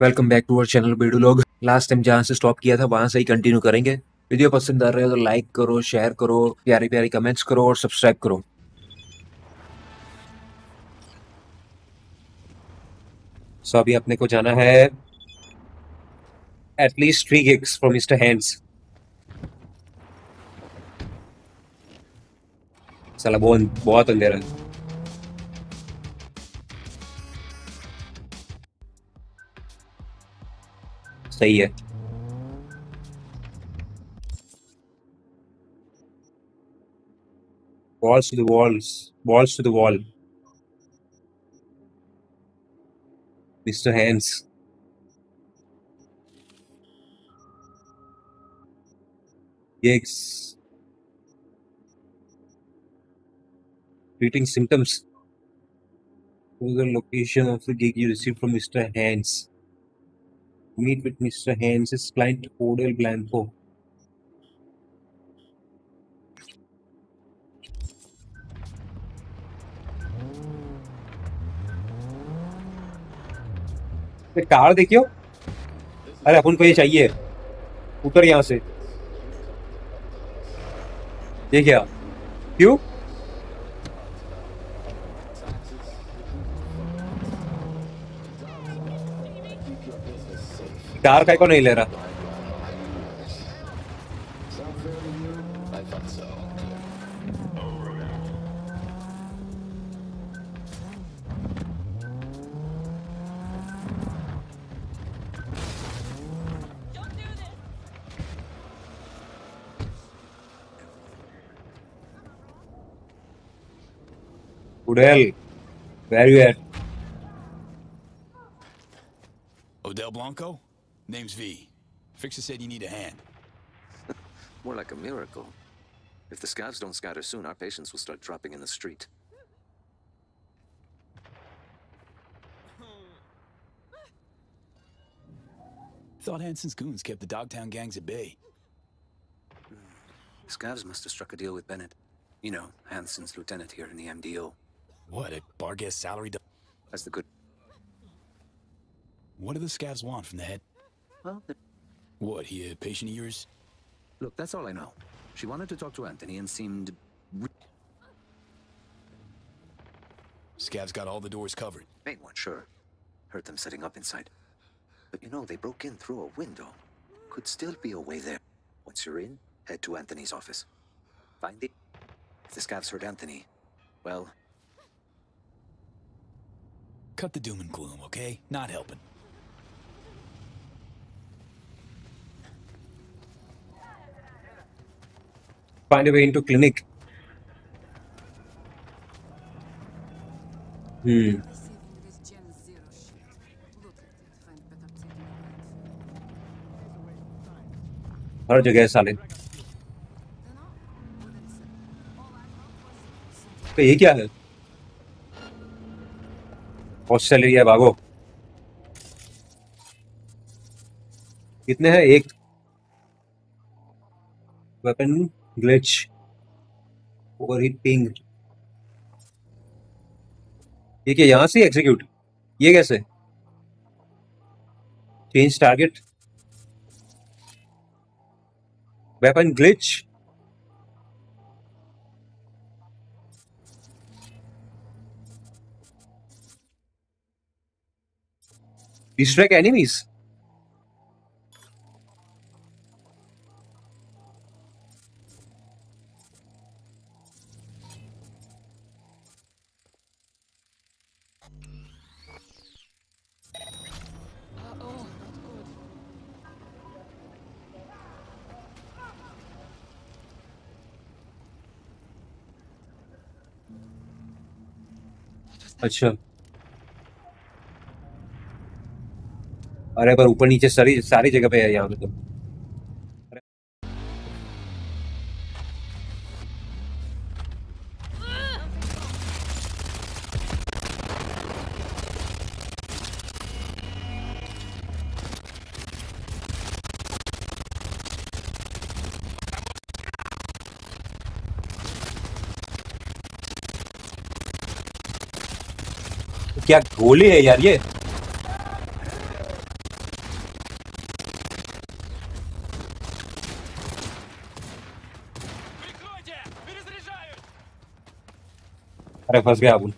Welcome back to our channel बेडू लोग last time जहाँ से स्टॉप किया था, वहाँ से ही कंटिन्यू करेंगे। वीडियो पसंद आ रहा है तो लाइक करो शेयर करो प्यारी प्यारी कमेंट्स करो और सब्सक्राइब करो। सो अभी अपने को जाना है at least three gigs from mister hands साला बहुत बहुत अंधेरा है। player to the walls. Walls to the wall. Mr hands. Eggs treating symptoms. To the location of the gig you received from mr hands. Meet with Mr. Haynes' client Odell Blanco. Car देखियो अरे अपन को ये चाहिए उतर यहाँ से ये क्या क्यों कार का को नहीं ले रहा Udell, where you at? Odell Blanco? Name's V. Fixer said you need a hand. More like a miracle. If the scavs don't scatter soon, our patients will start dropping in the street. Thought Hansen's goons kept the Dogtown gangs at bay. Scavs must have struck a deal with Bennett. You know, Hansen's lieutenant here in the MDO. What, a bar guest salary? That's the good... What do the scavs want from the head? Well, What, he a patient of yours? Look, that's all I know. She wanted to talk to Anthony and seemed... Scavs got all the doors covered. Main one, sure. Heard them setting up inside. But you know, they broke in through a window. Could still be a way there. Once you're in, head to Anthony's office. Find the... If the scavs heard Anthony, well... Cut the doom and gloom, okay? Not helping. Find a way into clinic. Hmm. हर जगह साले। तो ये क्या है? Area भागो। कितने हैं? एक। वेपन ओवरहीट पिंग ये क्या यहाँ से एग्जीक्यूट ये कैसे? Change target weapon glitch distract enemies अच्छा। अरे पर ऊपर नीचे सारी सारी जगह पे है यहाँ पे तो। क्या गोली है यार ये? अरे फंस गया अबुल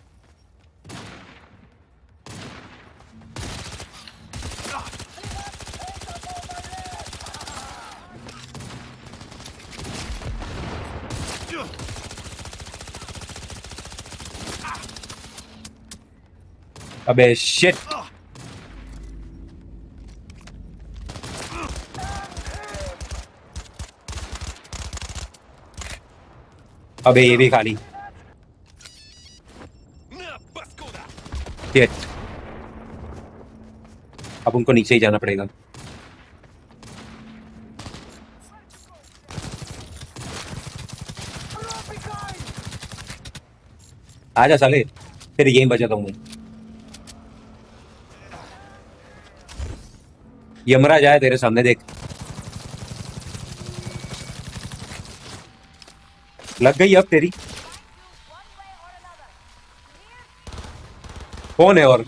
अबे शिट अबे, ये भी खाली। शिट अब उनको नीचे ही जाना पड़ेगा। आजा साले। तेरी गेम बजाता हूँ मैं यमराज आया तेरे सामने देख। लग गई अब तेरी। कौन है और?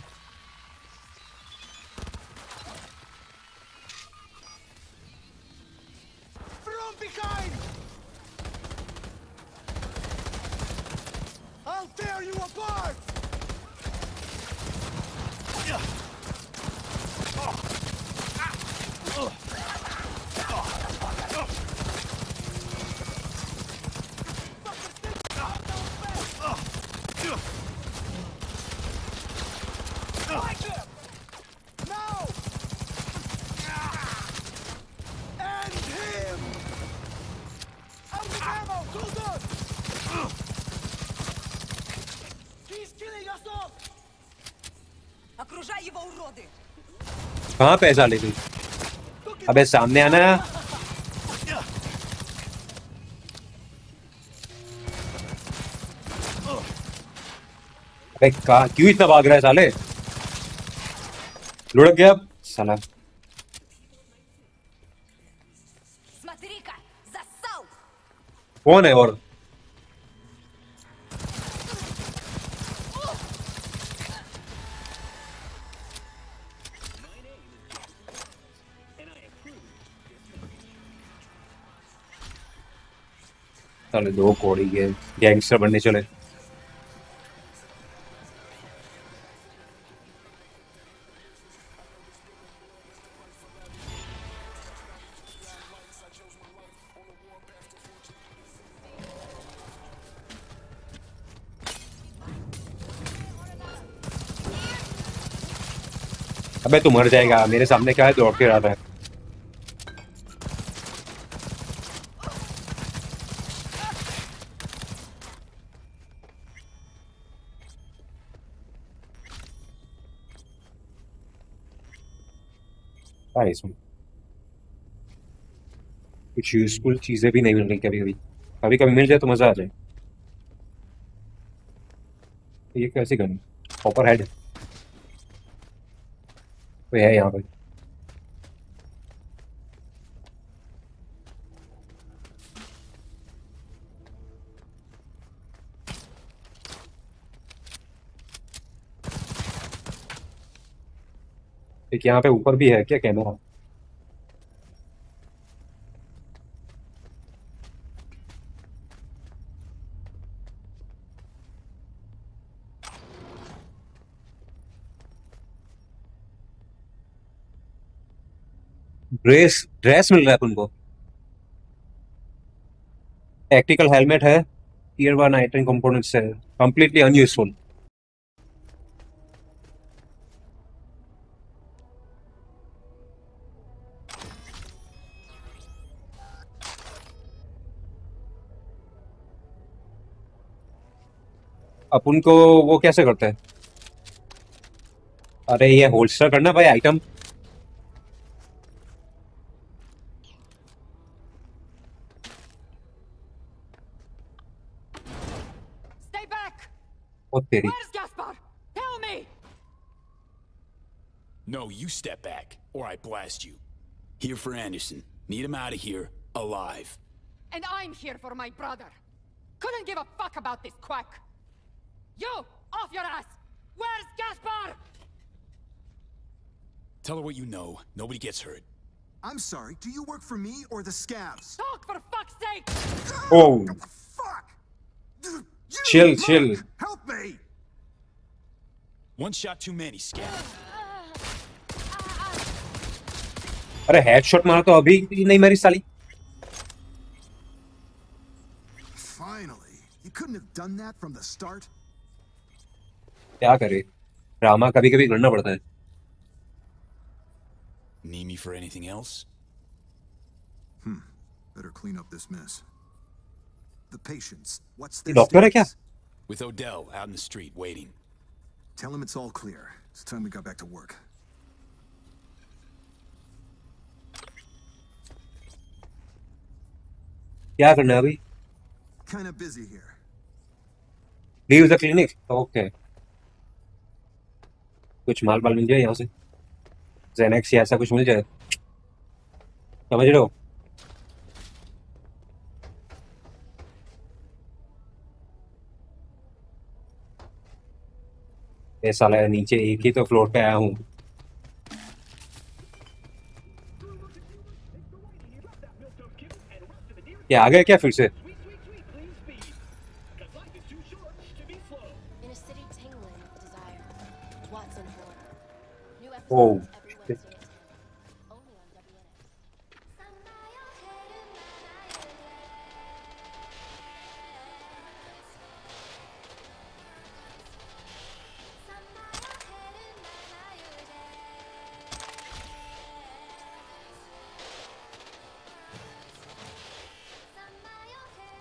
कहा पैसा ले गई अबे सामने आना। अबे कहा क्यों इतना भाग रहा है साले? लुढ़क गया अब। सला। कौन है और? साले दो कोड़ी के गैंगस्टर बनने चले। अबे तू मर जाएगा, मेरे सामने क्या है, दौड़ के रहा है क्या है इसमें कुछ यूजफुल चीज़ें भी नहीं मिल रही कभी कभी कभी कभी मिल जाए तो मज़ा आ जाए ये कैसी गन कॉपर हेड कोई है यहाँ पे। एक यहाँ पे ऊपर भी है क्या कैमरा ड्रेस ड्रेस मिल रहा है अपन को टैक्टिकल हेलमेट है टीयर वन आइटम कंपोनेंट्स है कंप्लीटली अनयूजफुल अपन को वो कैसे करते हैं? अरे ये होल्स्टर करना भाई item Where's Gaspar? Tell me! No, you step back, or I blast you. Here for Anderson. Need him out of here, alive. And I'm here for my brother. Couldn't give a fuck about this quack. You, off your ass! Where's Gaspar? Tell her what you know. Nobody gets hurt. I'm sorry, do you work for me or the scavs? Talk for fuck's sake! Oh! oh fuck! You Chill, monk, chill. Help me! One shot too many, Scav. अरे headshot मारा तो अभी नहीं मरी साली Finally. You couldn't have done that from the start? क्या करे drama कभी कभी करना पड़ता है Need me for anything else? Better clean up this mess. The patients. What's ये their डॉक्टर है क्या status? With Odell out in the street waiting. Tell him it's all clear. It's time we got back to work. क्या करना है अभी Kinda busy here. Leave the clinic okay कुछ माल माल मिल जाए यहाँ से जेनेक्स या ऐसा कुछ मिल जाए समझ रहे हो ये साला नीचे एक ही तो फ्लोर पे आया हूँ। क्या आ गए क्या फिर से? In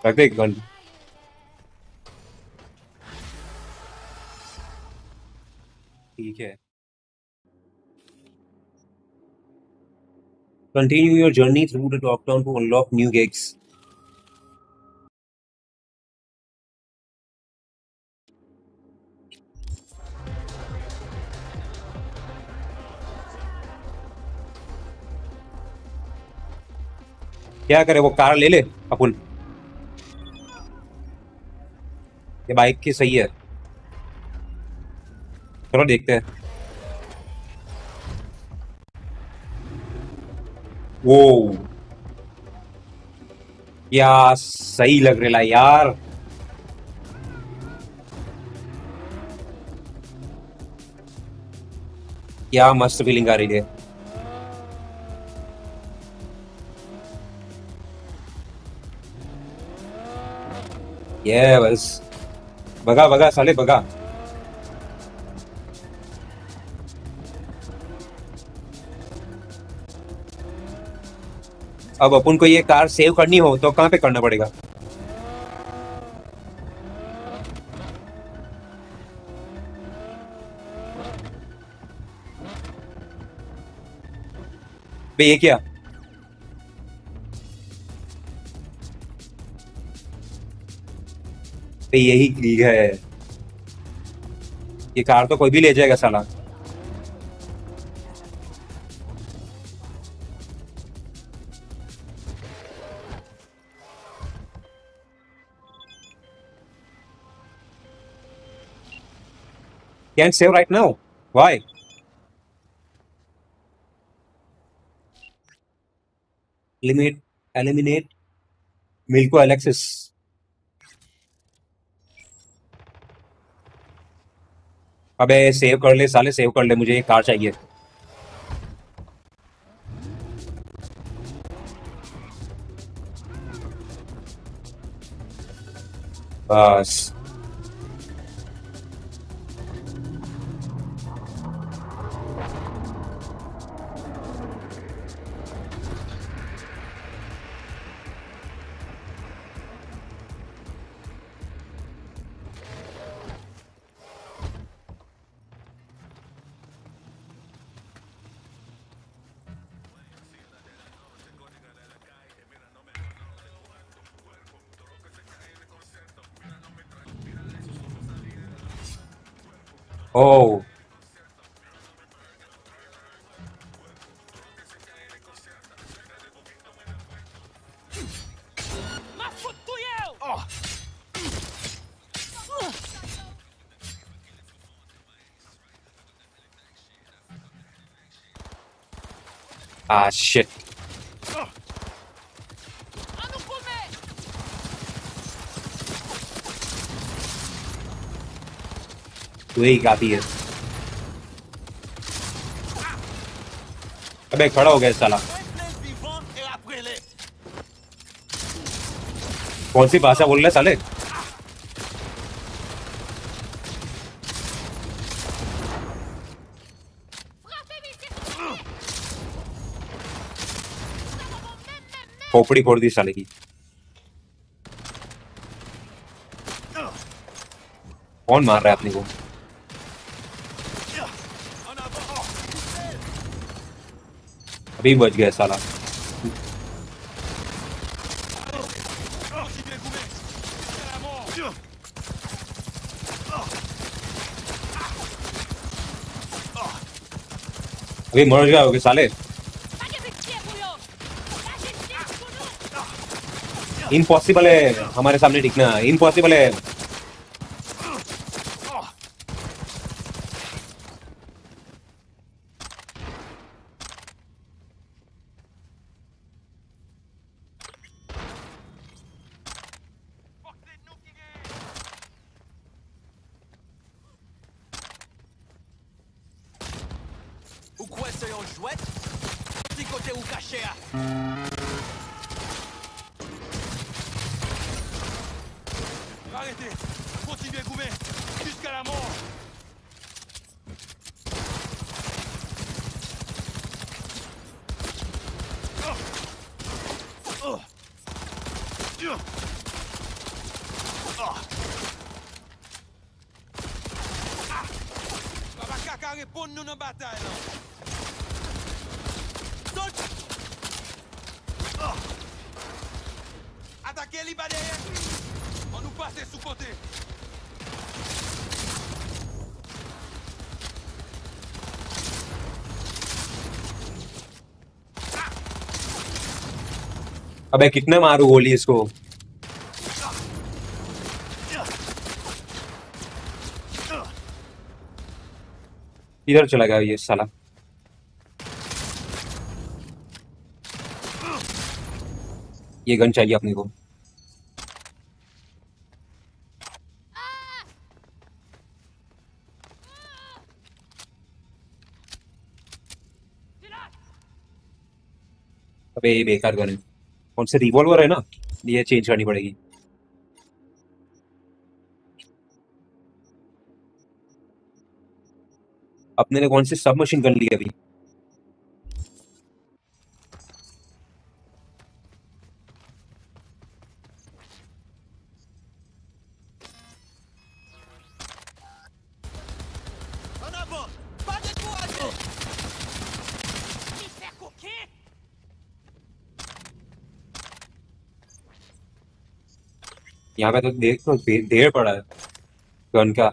रख दे गन ठीक है Continue your journey through the lockdown to unlock new gigs. क्या करे वो कार ले ले अपन ये बाइक की सही है। चलो देखते हैं। वो या सही लग रहा है यार। क्या मस्त फीलिंग आ रही है। ये बस। बगा बगा साले बगा अब अपन को ये कार सेव करनी हो तो कहाँ पे करना पड़ेगा? ये क्या? पे यही लीग है। ये कार तो कोई भी ले जाएगा साला। कैन सेव राइट नाउ वाई लिमिट एलिमिनेट मिल्को एलेक्सिस अबे सेव कर ले साले सेव कर ले मुझे ये कार चाहिए। बस। Ah, shit. वही काफ़ी है अबे खड़ा हो गया साला। कौन सी भाषा बोल रहे साले? खोपड़ी फोड़ दी साले की। कौन मार रहा है अपने को? अभी बच गया साला। अभी मर गया होगे साले। इम्पॉसिबल है हमारे सामने टिकना इम्पॉसिबल है। अबे, कितने मारू गोली इसको? इधर चला गया ये साला। ये गन चाहिए अपने को। अबे, ये बेकार गन है। कौन से रिवॉल्वर है ना, ये चेंज करनी पड़ेगी। अपने ने कौन सी सब मशीन कर ली अभी? यहाँ पे तो देख तो दे, ढेर पड़ा है। गन का।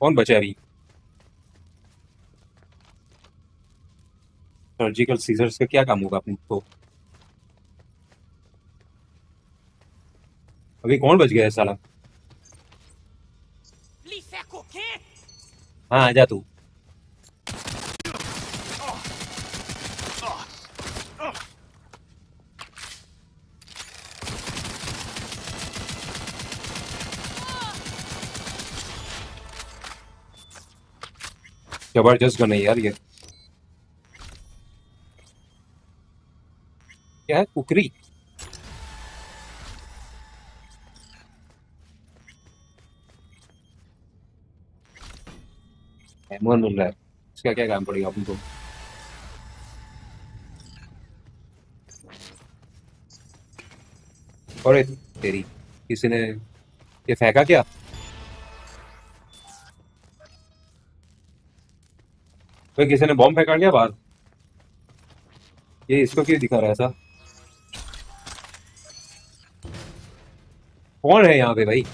कौन बचा अभी? सर्जिकल सीजर्स का क्या काम होगा अपने को? अभी कौन बच गया है साला? हाँ आ हाँ तू। ज़बरदस्त गन है यार ये। क्या है? कुकरी? एमोन मिल रहा है। इसका क्या काम पड़ेगा अपन को अरे तेरी, किसी ने, ये फेंका क्या? तो किसी ने बॉम्ब फेंका क्या बाहर? ये इसको क्यों दिखा रहा है ऐसा? कौन है यहाँ पे भाई?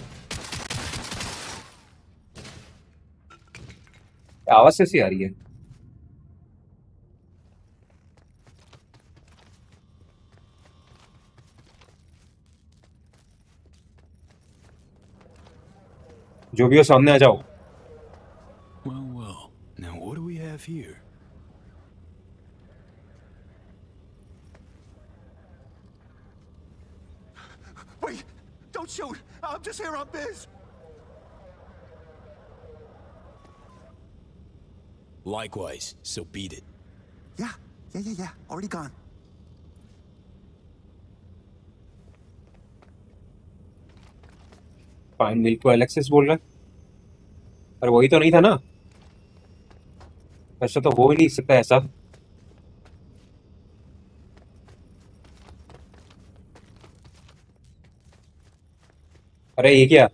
आवाज़ कैसी आ रही है। जो भी हो सामने आ जाओ। here? Wait! Don't shoot! I'm just here on biz! Likewise, so beat it. Yeah, yeah, yeah, yeah. Already gone. Fine milk को एलेक्सिस बोल रहा है अरे वही तो नहीं था ना ऐसा तो हो ही नहीं सकता ऐसा। अरे ये क्या?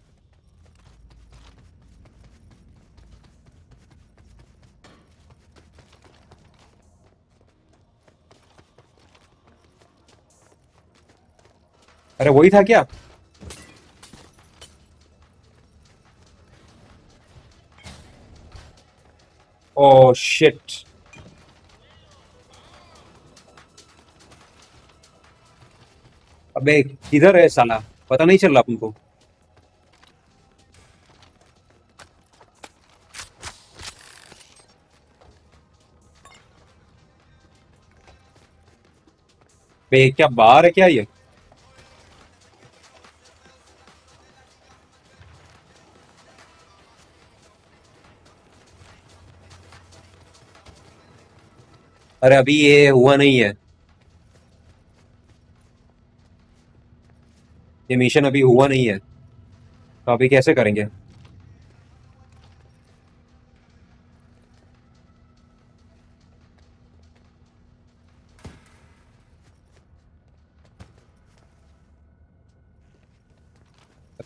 अरे वही था क्या? Oh shit. अबे, किधर है साला? पता नहीं चल रहा अपन को बे, क्या बाहर है क्या ये? अरे अभी ये हुआ नहीं है। ये मिशन अभी हुआ नहीं है। तो अभी कैसे करेंगे?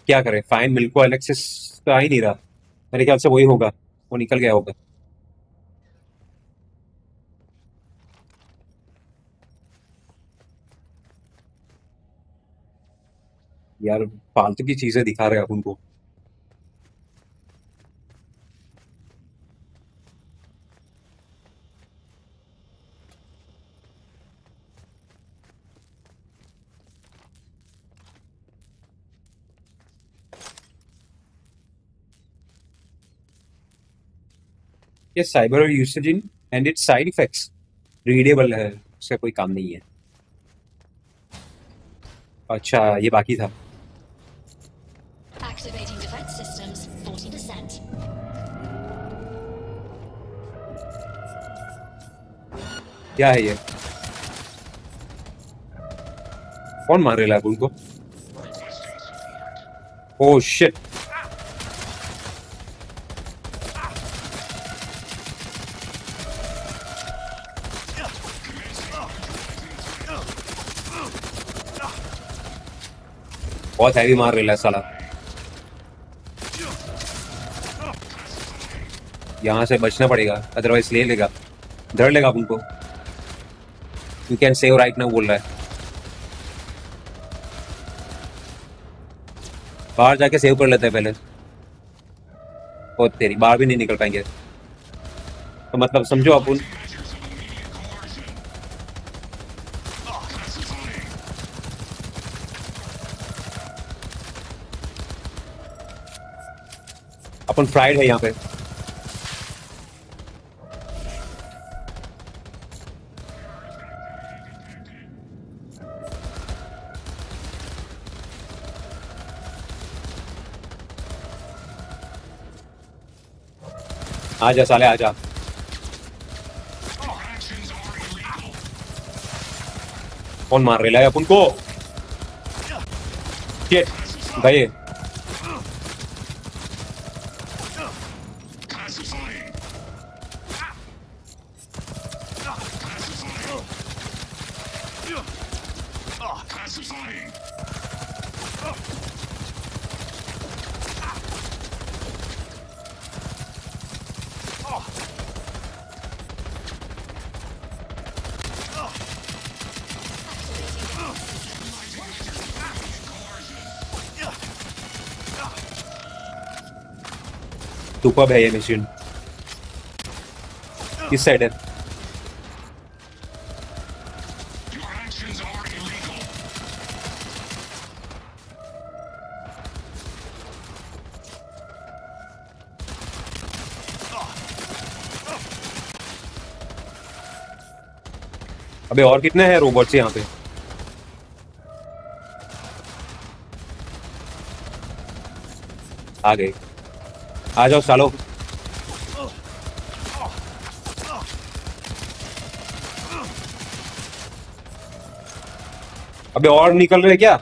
क्या करें? फाइन मिल्को एलेक्सिस तो आ ही नहीं रहा। मेरे ख्याल से वही होगा। वो निकल गया होगा। यार, फालतू की चीज़ें दिखा रहे हैं अपन को ये cyber usage in and its side effects readable है उसका कोई काम नहीं है। अच्छा ये बाकी था। क्या है ये? कौन मार रहा है उनको ओह शिट बहुत हैवी मार रहा है साला। यहाँ से बचना पड़ेगा अदरवाइज़ ले लेगा। धर लेगा उनको you can save right now बोल रहा है। बाहर जाके सेव कर लेते हैं पहले। बहुत तेरी, बाहर भी नहीं निकल पाएँगे। तो मतलब समझो अपन अपन फ्राइड है यहाँ पे। आजा साले आजा। कौन मार रहे अपन को Shit, सुपर है ये मशीन किस साइड है. अबे और कितने हैं रोबोट्स यहाँ पे? आ गए। आ जाओ सालो। अबे और निकल रहे क्या?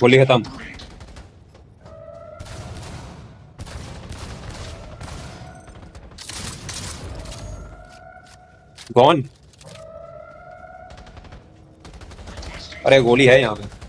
गोली खत्म। गॉन अरे गोली है यहाँ पे।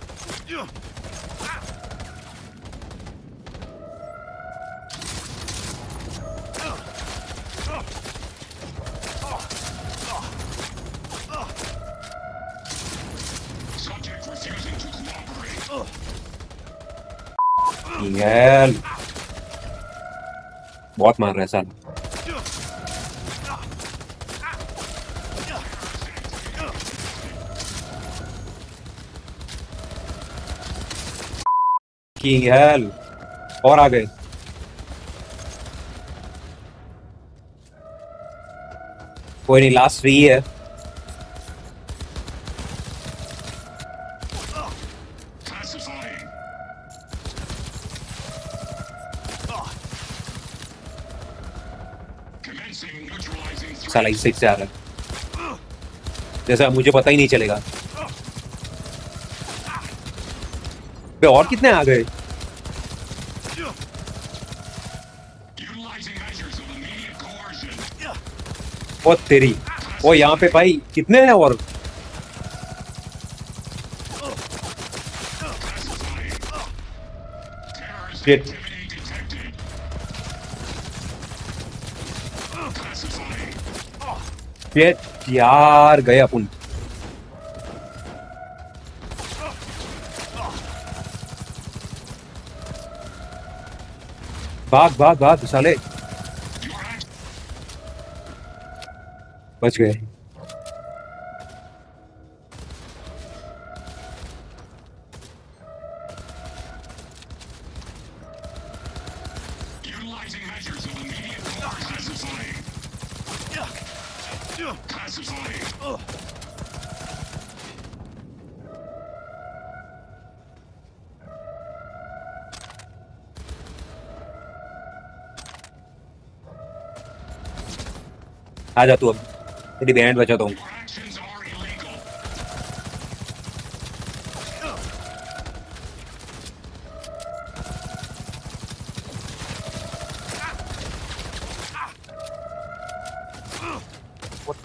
बहुत मार रहा है साल। की हेल और आ गए। कोई नहीं लास्ट फ्री है। साला इस साइड आ रहा है। जैसा मुझे पता ही नहीं चलेगा। बे और कितने आ गए? ओ तेरी ओ यहाँ पे भाई, कितने हैं और? Shit. यार गए अपन भाग भाग भाग साले। बच गए। आ जा तू अब। तेरी बैंड बचाता हूँ।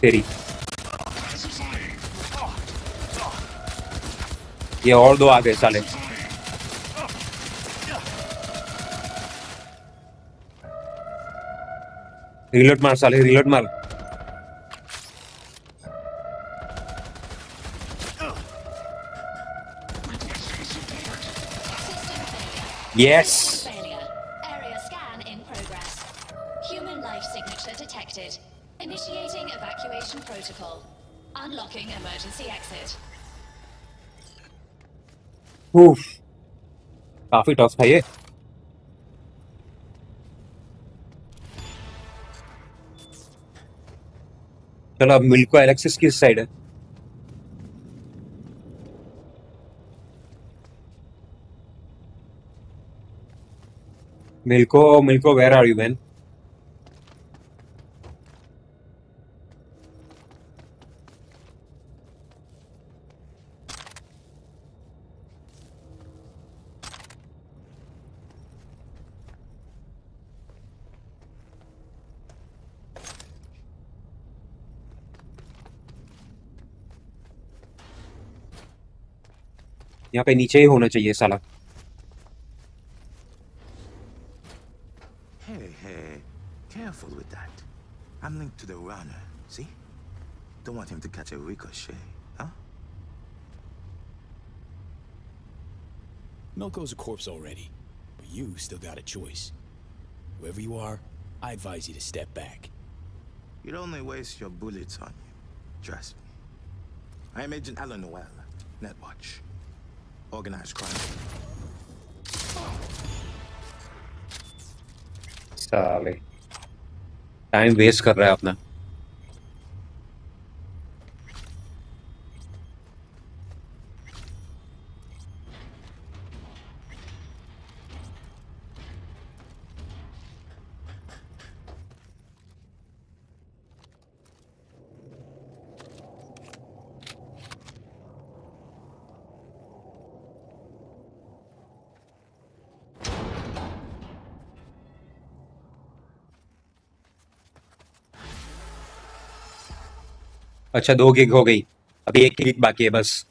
तेरी। ये और दो आ गए साले। रिलोड मार साले रिलोड मार। Yes. Failure. Area scan in progress. Human life signature detected. Initiating evacuation protocol. Unlocking emergency exit. उफ काफी टफ था ये चलो अब मिल्को एलेक्सिस किस साइड है Milko, Milko, where are you, man? यहाँ पे नीचे ही होना चाहिए साला Milko's a corpse already, but you still got a choice. Whoever you are, I advise you to step back. You'd only waste your bullets on you. Trust me. I am Agent Alan Noel, Netwatch. Organized crime. साले time waste कर रहा है अपना अच्छा दो gig हो गई। अभी एक गिग बाकी है बस।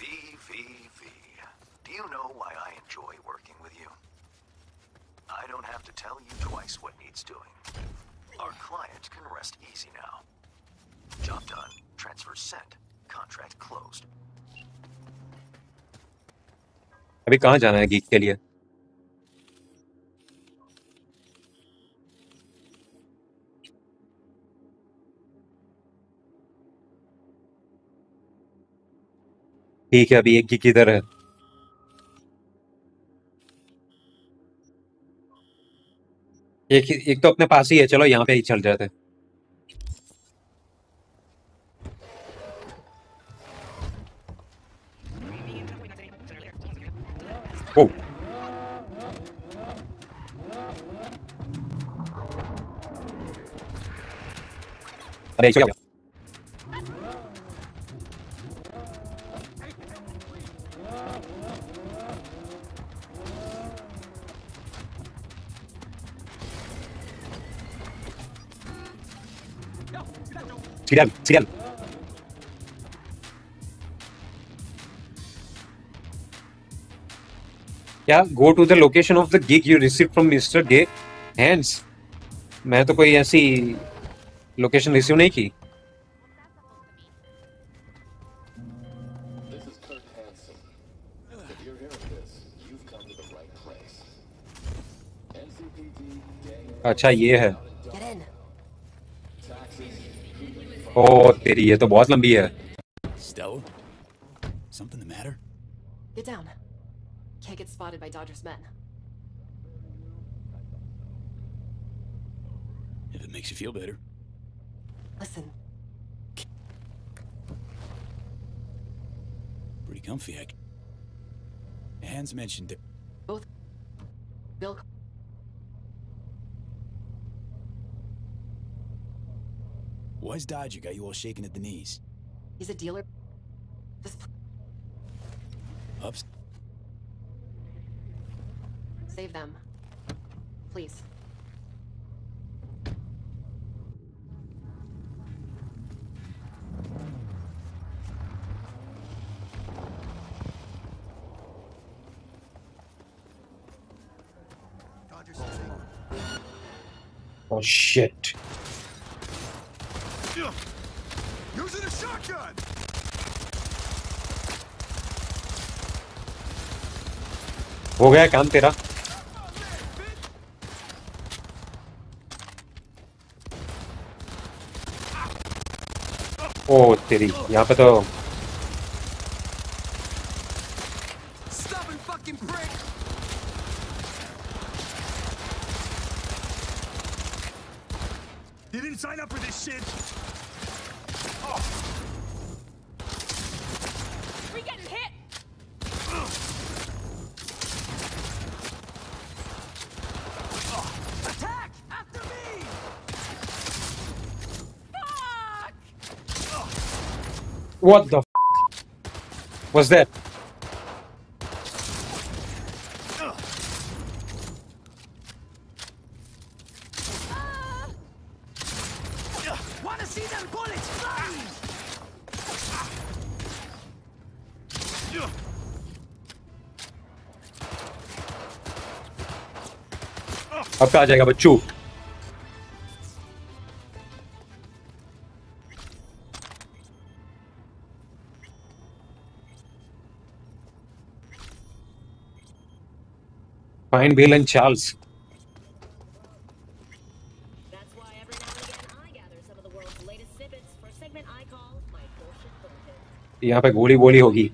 V, V, V. Do you know why ठीक है, अभी एक ही किधर है। एक एक तो अपने पास ही है, चलो यहाँ पे ही चल जाते हैं। ओ। अरे क्या सीरियल सीरियल क्या go to the location of the gig you receive from mister gay hands मैं तो कोई ऐसी लोकेशन रिसीव नहीं की। अच्छा ये Kirk ओ तेरी ये तो बहुत लंबी है Stella? Something the matter? Get down. Can't get spotted by Dodger's men. If it makes you feel better. Listen, Pretty comfy, I... Hans mentioned it. both Bill Why's Dodger got you all shaking at the knees? he's a dealer. This Ups? save them. Please. Oh shit. Shotgun! हो गया काम तेरा ओ तेरी यहाँ पे तो what the f- was that? Wanna see them Brian Bale and Charles. यहाँ पे गोली बोली होगी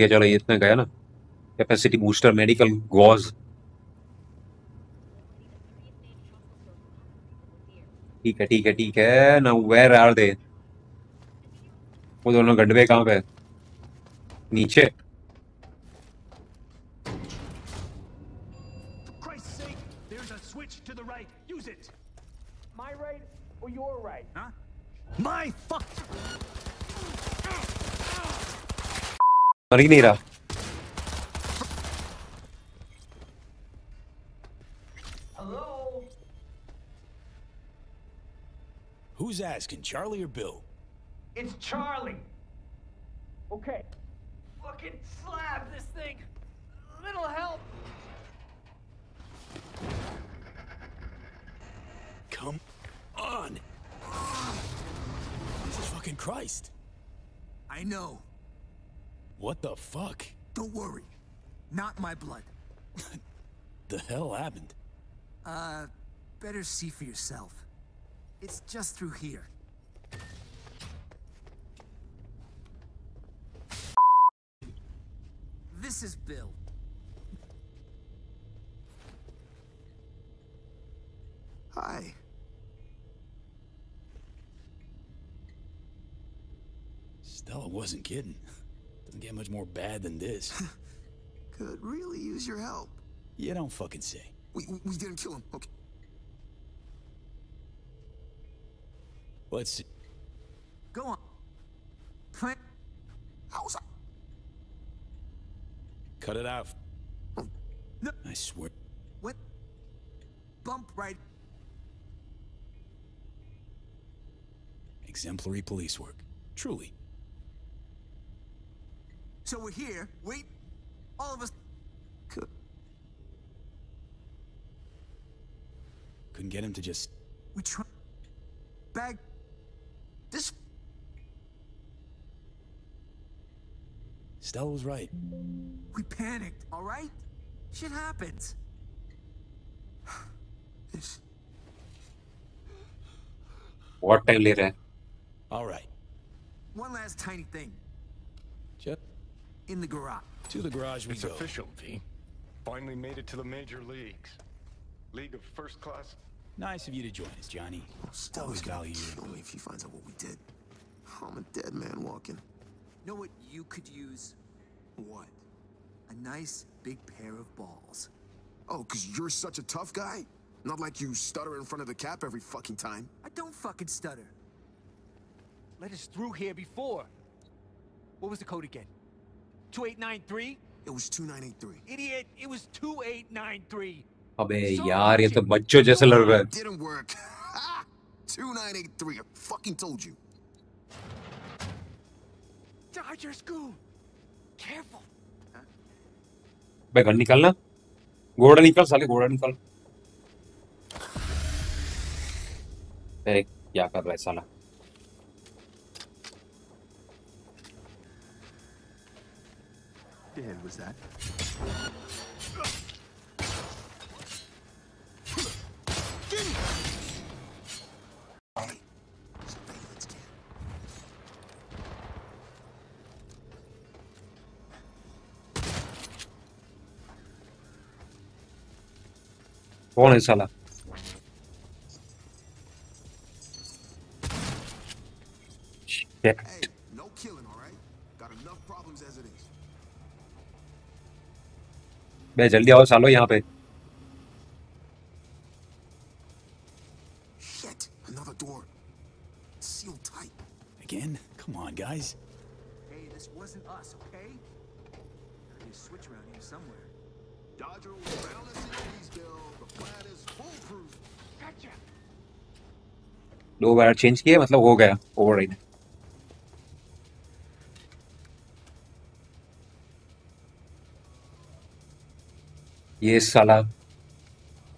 ठीक है, चलो ये इतना गया ना। कैपेसिटी बूस्टर मेडिकल गॉज ठीक है ठीक है ठीक है। ना वेर आर दे वो दोनों गड्ढे कहाँ पे नीचे। मर ही नहीं रहा Hello? Who's asking, Charlie or Bill? It's Charlie. Okay. Fucking slab this thing. A little help. Come on. Jesus fucking Christ. I know. What the fuck? Don't worry. Not my blood. The hell happened? Uh, better see for yourself. It's just through here. This is Bill. Hi. Stella wasn't kidding. Doesn't get much more bad than this. Could really use your help. you don't fucking say. We, we, didn't kill him. Okay. Let's see. Go on. Plan. How was I? Cut it out. No. I swear. What? Bump right. Exemplary police work. Truly. So we're here, wait, all of us... Could... Couldn't get him to just... We tried... Bag... This... Stella was right. We panicked, alright? Shit happens. this... What time later? Alright. One last tiny thing. Chip? In the garage. to the garage we It's go. official, V. Finally made it to the major leagues. League of first class. Nice of you to join us, Johnny. Stella's Always gonna value your kill me if he finds out what we did. I'm a dead man walking. Know what you could use? What? A nice big pair of balls. Oh, because you're such a tough guy? Not like you stutter in front of the cap every fucking time. I don't fucking stutter. Let us through here before. What was the code again? 2893? It was 2983. Idiot, it was 2893. अबे यार ये तो बच्चों जैसे लग रहा है Didn't work. 2983. I fucking told you. Dodger school. Careful. बे गन निकालना घोड़ा निकाल साले घोड़ा निकाल अरे क्या कर रहा है साला The hell was that? Surveillance cam. कौन है साला Shit. बे जल्दी आओ सालो यहाँ पे। दो बार चेंज किए मतलब हो गया ओवरराइड ये साला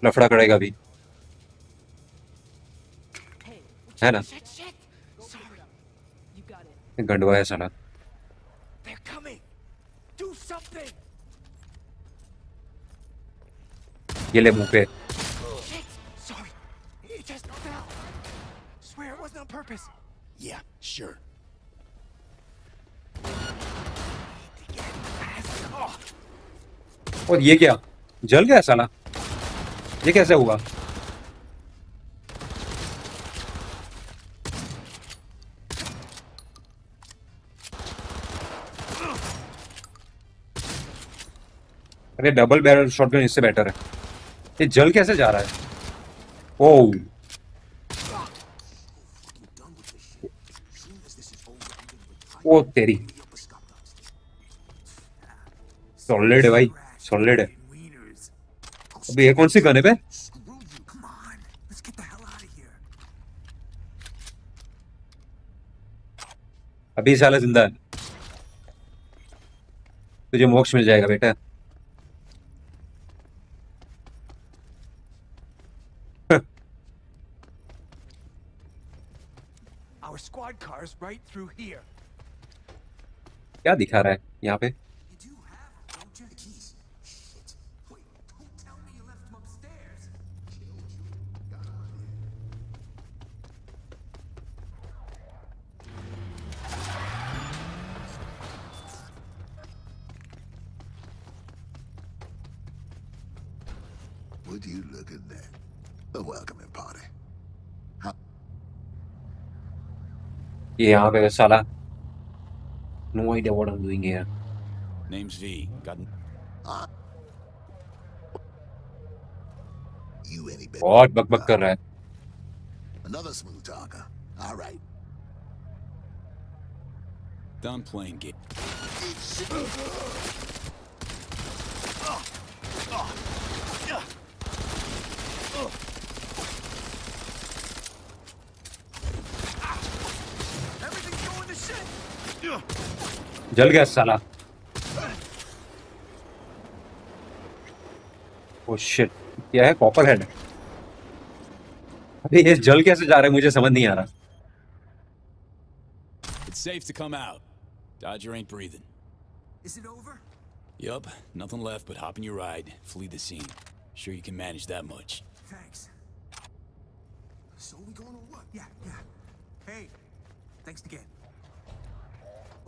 लफड़ा करेगा भी है ना गंडवाया साला ये ले मुँह पे. Yeah, sure. और ये क्या जल गया साला। ये कैसे हुआ? अरे डबल बैरल शॉटगन इससे बेटर है। ये जल कैसे जा रहा है? ओ ओ तेरी। सॉलिड है भाई सॉलिड है। अबे ये कौन सी गन बे अभी साला ज़िंदा है। तुझे मोक्ष मिल जाएगा बेटा। Our squad car's right through here. क्या दिखा रहा है यहाँ पे? Would you look at that? A welcoming party. How yeah, okay, Sala. No idea what I'm doing here. Name's V. Got. Uh, you any better? What? Buck, buck, uh, Another smooth talker. All right. Done playing game. जल गया साला oh shit क्या है copper head अरे ये जल कैसे जा रहा है मुझे समझ नहीं आ रहा It's safe to come out. Dodger ain't breathing. Is it over? Yup, nothing left but hop in your ride, flee the scene. Sure you can manage that much. Thanks. So we going or what? Yeah, yeah. Hey, thanks again.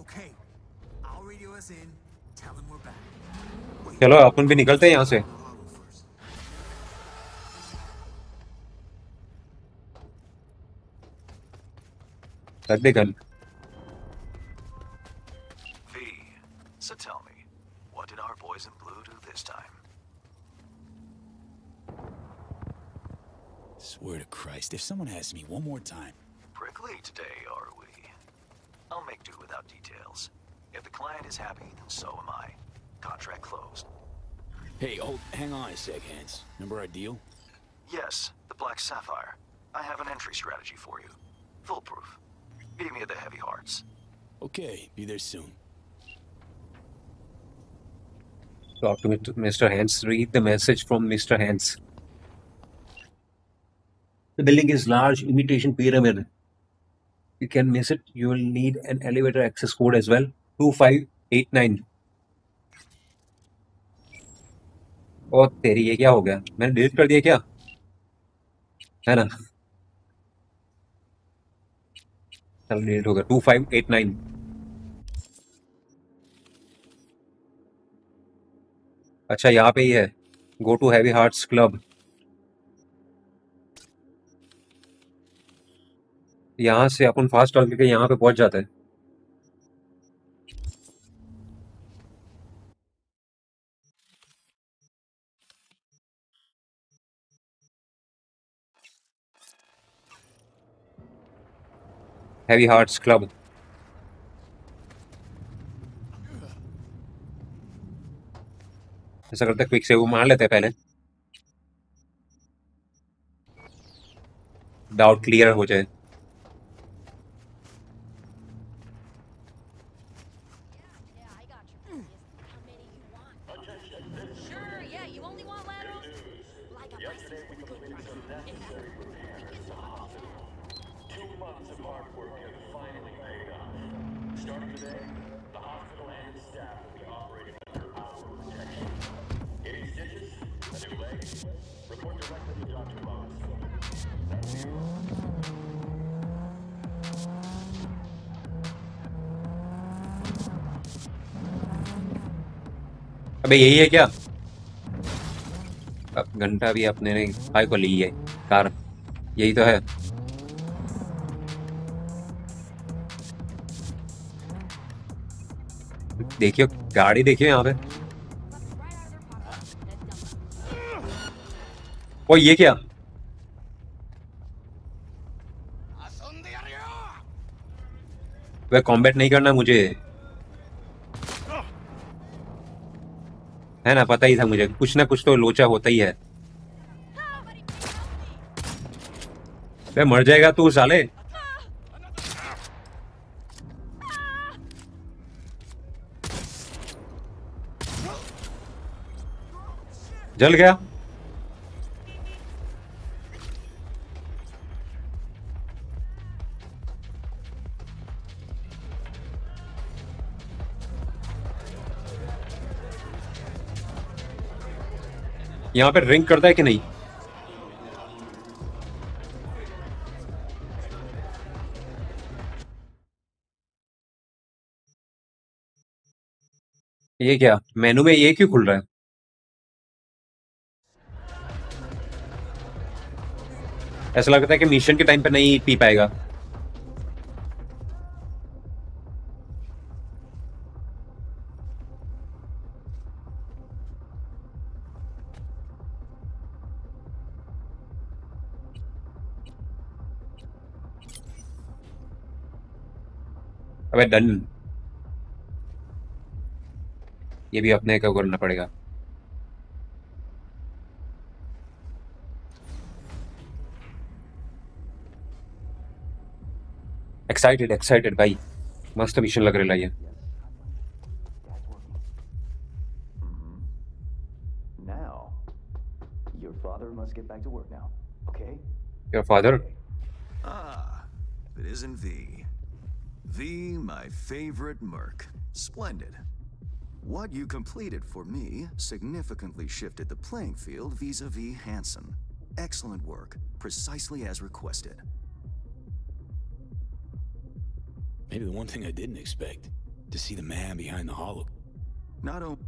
Okay, चलो अपन भी निकलते हैं यहाँ से रख दे gun V, so tell me, what did our boys in blue do this time? Swear to Christ, if someone asks me one more time. Prickly today, are we? I'll make do without details. If the client is happy, then so am I. Contract closed. Hey, hold, hang on a sec, Hands. Remember our deal? Yes, the Black Sapphire. I have an entry strategy for you. Foolproof. Meet me at the Heavy Hearts. Okay, be there soon. Talk to Mr. Hands. Read the message from Mr. Hands. The building is large imitation pyramid. You can miss it. You will need an elevator access code as well. 2589. ओ तेरी ये क्या हो गया? मैंने delete कर दिया क्या? है ना? चल डिलीट हो गया। 2589 अच्छा यहाँ पे ही है। Go to Heavy Hearts Club यहाँ से अपन फास्ट चल के यहाँ पे पहुँच जाते हैं। Heavy Hearts Club. ऐसा करते क्विक से वो मार लेते पहले डाउट क्लियर हो जाए अबे यही है क्या? अब घंटा भी अपने ने भाई को ली है, कार। यही तो है। देखियो, गाड़ी देखियो यहाँ पे। ओ, ये क्या? वह कॉम्बैट नहीं करना मुझे। है ना, पता ही था मुझे। कुछ ना कुछ तो लोचा होता ही है। मर जाएगा तू, साले। जल गया। यहाँ पे रिंग करता है कि नहीं? ये क्या? मेनू में ये क्यों खुल रहा है? ऐसा लगता है कि मिशन के टाइम पे नहीं पी पाएगा। अबे डन ये भी अपने को करना पड़ेगा एक्साइटेड एक्साइटेड भाई मस्त मिशन लग रहा है ये Now, your father must get back to work now, okay? Your father Ah, if it isn't V. V, my favorite merc. Splendid. What you completed for me significantly shifted the playing field vis-a-vis Hansen. Excellent work, precisely as requested. Maybe the one thing I didn't expect to see the man behind the hollow. Not only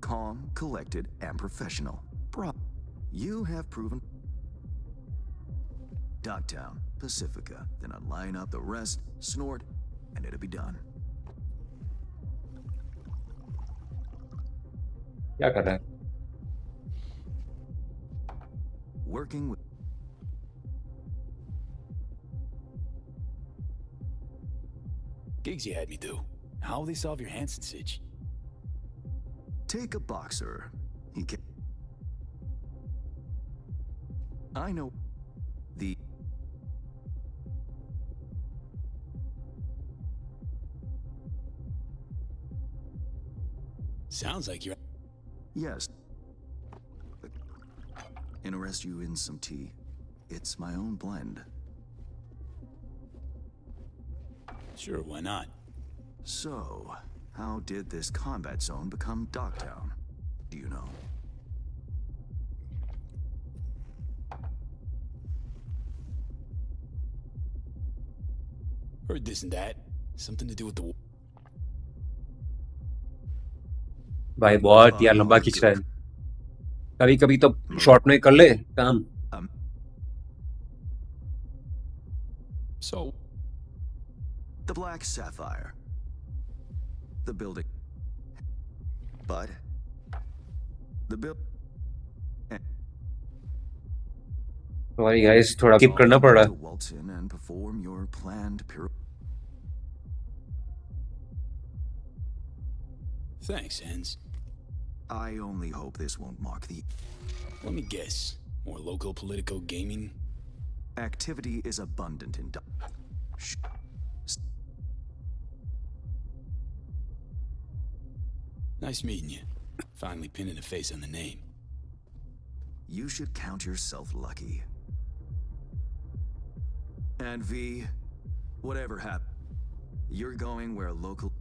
calm, collected, and professional. Bro, you have proven Dogtown, Pacifica, then I line up the rest, snort, and it'll be done. Yeah, got that. Working with gigs you had me do. How will they solve your Hansen sitch? Take a boxer. He can. I know the Sounds like you're. yes. Interest you in some tea? It's my own blend. Sure, why not? So, how did this combat zone become Dogtown? Do you know? Heard this and that. Something to do with the. भाई बहुत यार लंबा खींच रहा है। कभी कभी तो शॉर्ट में कर ले काम। So the black sapphire. The building. But the bill. Sorry guys थोड़ा स्किप करना पड़ रहा। है Thanks, Hands. I only hope this won't mark the. Let me guess. More local Politico gaming? Activity is abundant in. Shh. Nice meeting you. Finally pinning a face on the name. You should count yourself lucky. And V, whatever happened, you're going where local.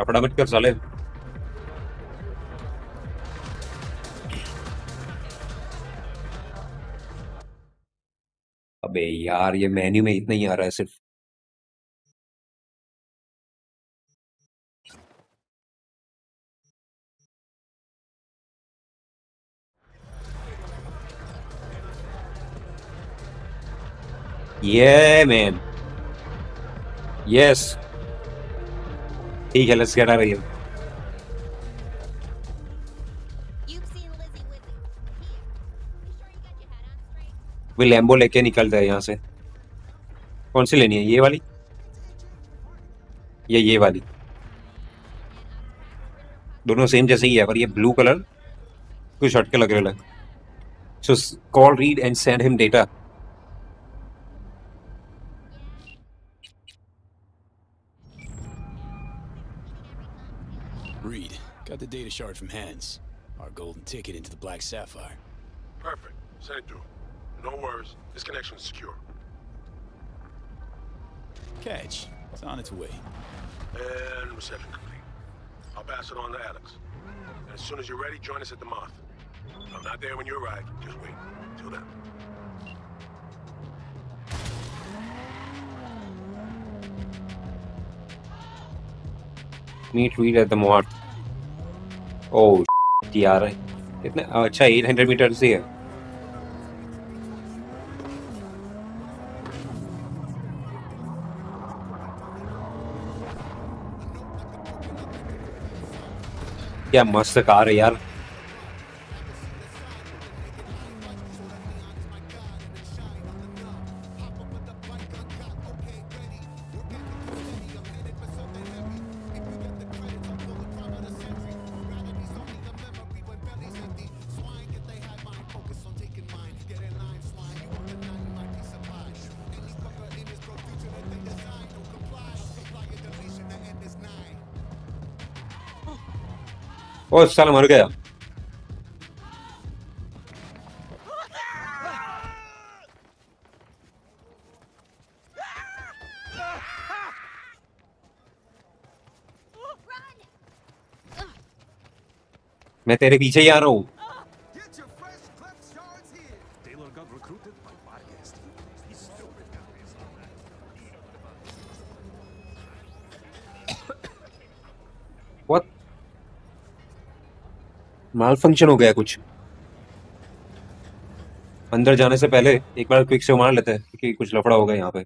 लफड़ा मत कर साले अबे यार ये menu में इतना ही आ रहा है सिर्फ़ Yeah, man. Yes. ठीक है लेट्स गेट ऑफ़ हियर वे लैम्बो लेके निकलता है यहाँ से कौन सी लेनी है ये वाली या ये वाली दोनों सेम जैसे ही है पर ये ब्लू कलर कुछ हटके लग रहे है so call Reed and send him data The data shard from Hands. Our golden ticket into the Black Sapphire. Perfect. Send it through. No worries. This connection is secure. Catch. It's on its way. And reception complete. I'll pass it on to Alex. As soon as you're ready, join us at the Moth. I'm not there when you arrive. Just wait. Till then. Meet Reed at the Moth. Oh यार। इतने अच्छा 800 metre से है। क्या मस्त car है यार। ओ साला मर गया। मैं तेरे पीछे ही आ रहा हूँ। माल फ़ंक्शन हो गया कुछ। अंदर जाने से पहले एक बार क्विक से मार लेते हैं, क्योंकि कुछ लफड़ा होगा यहाँ पे।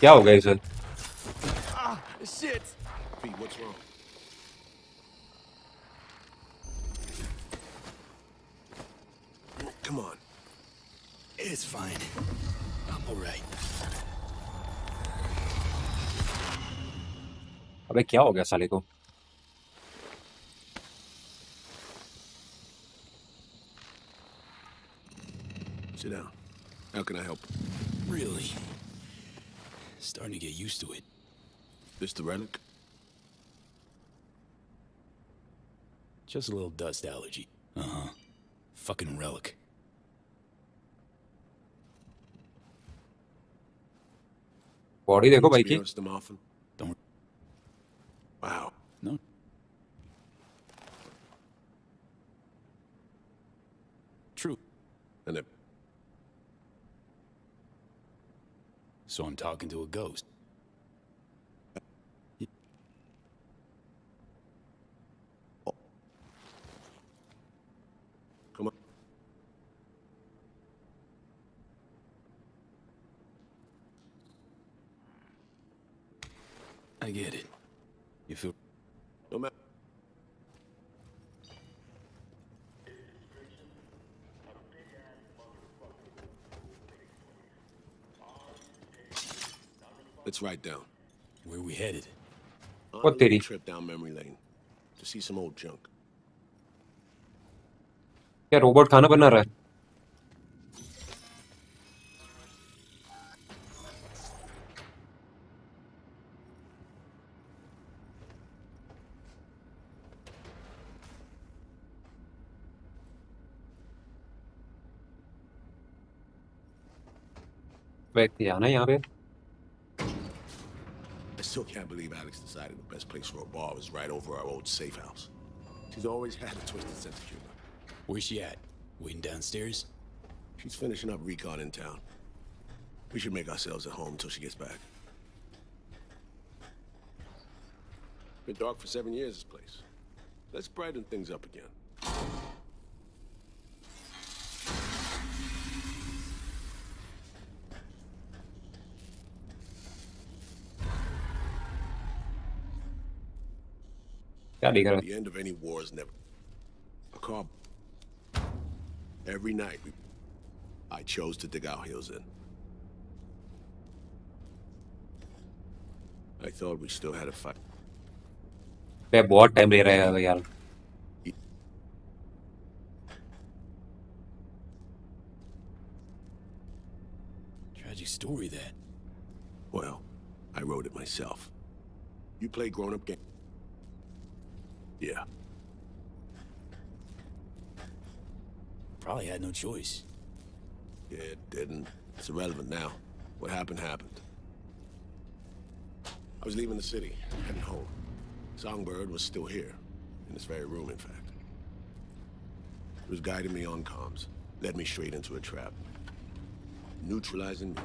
क्या हो गया इसे? It's fine. I'm alright. Vabbè, chi ahoga sale? Sit down. How can I help? Really? Starting to get used to it. This the relic? Just a little dust allergy. Uh-huh. Fucking relic. Body देखो भाई की Experience them often? Don't. Wow. No. True. And it, So I'm talking to a ghost. I get it. You feel No matter. Let's write down. where we headed? On What a did little he? Trip down memory lane to see some old junk. क्या robot खाना बना रहा है व्यक्ति आना यहाँ पे I still can't believe Alex decided the best place for a bar was right over our old safe house. She's always had a twisted sense of humor. Where's she at? Waiting downstairs? She's finishing up recon in town. We should make ourselves at home until she gets back. Been dark for seven years, this place. Let's brighten things up again. क्या देख रहा The end of any war is never a car. Every night, we, I chose to dig our heels in. I thought we still had a fight. है बहुत time ले रहा है यार Tragic story, that. Well, I wrote it myself. You play grown-up game. Yeah. Probably had no choice. Yeah, it didn't. It's irrelevant now. What happened, happened. I was leaving the city, heading home. Songbird was still here. In this very room, in fact. He was guiding me on comms. Led me straight into a trap. Neutralizing me.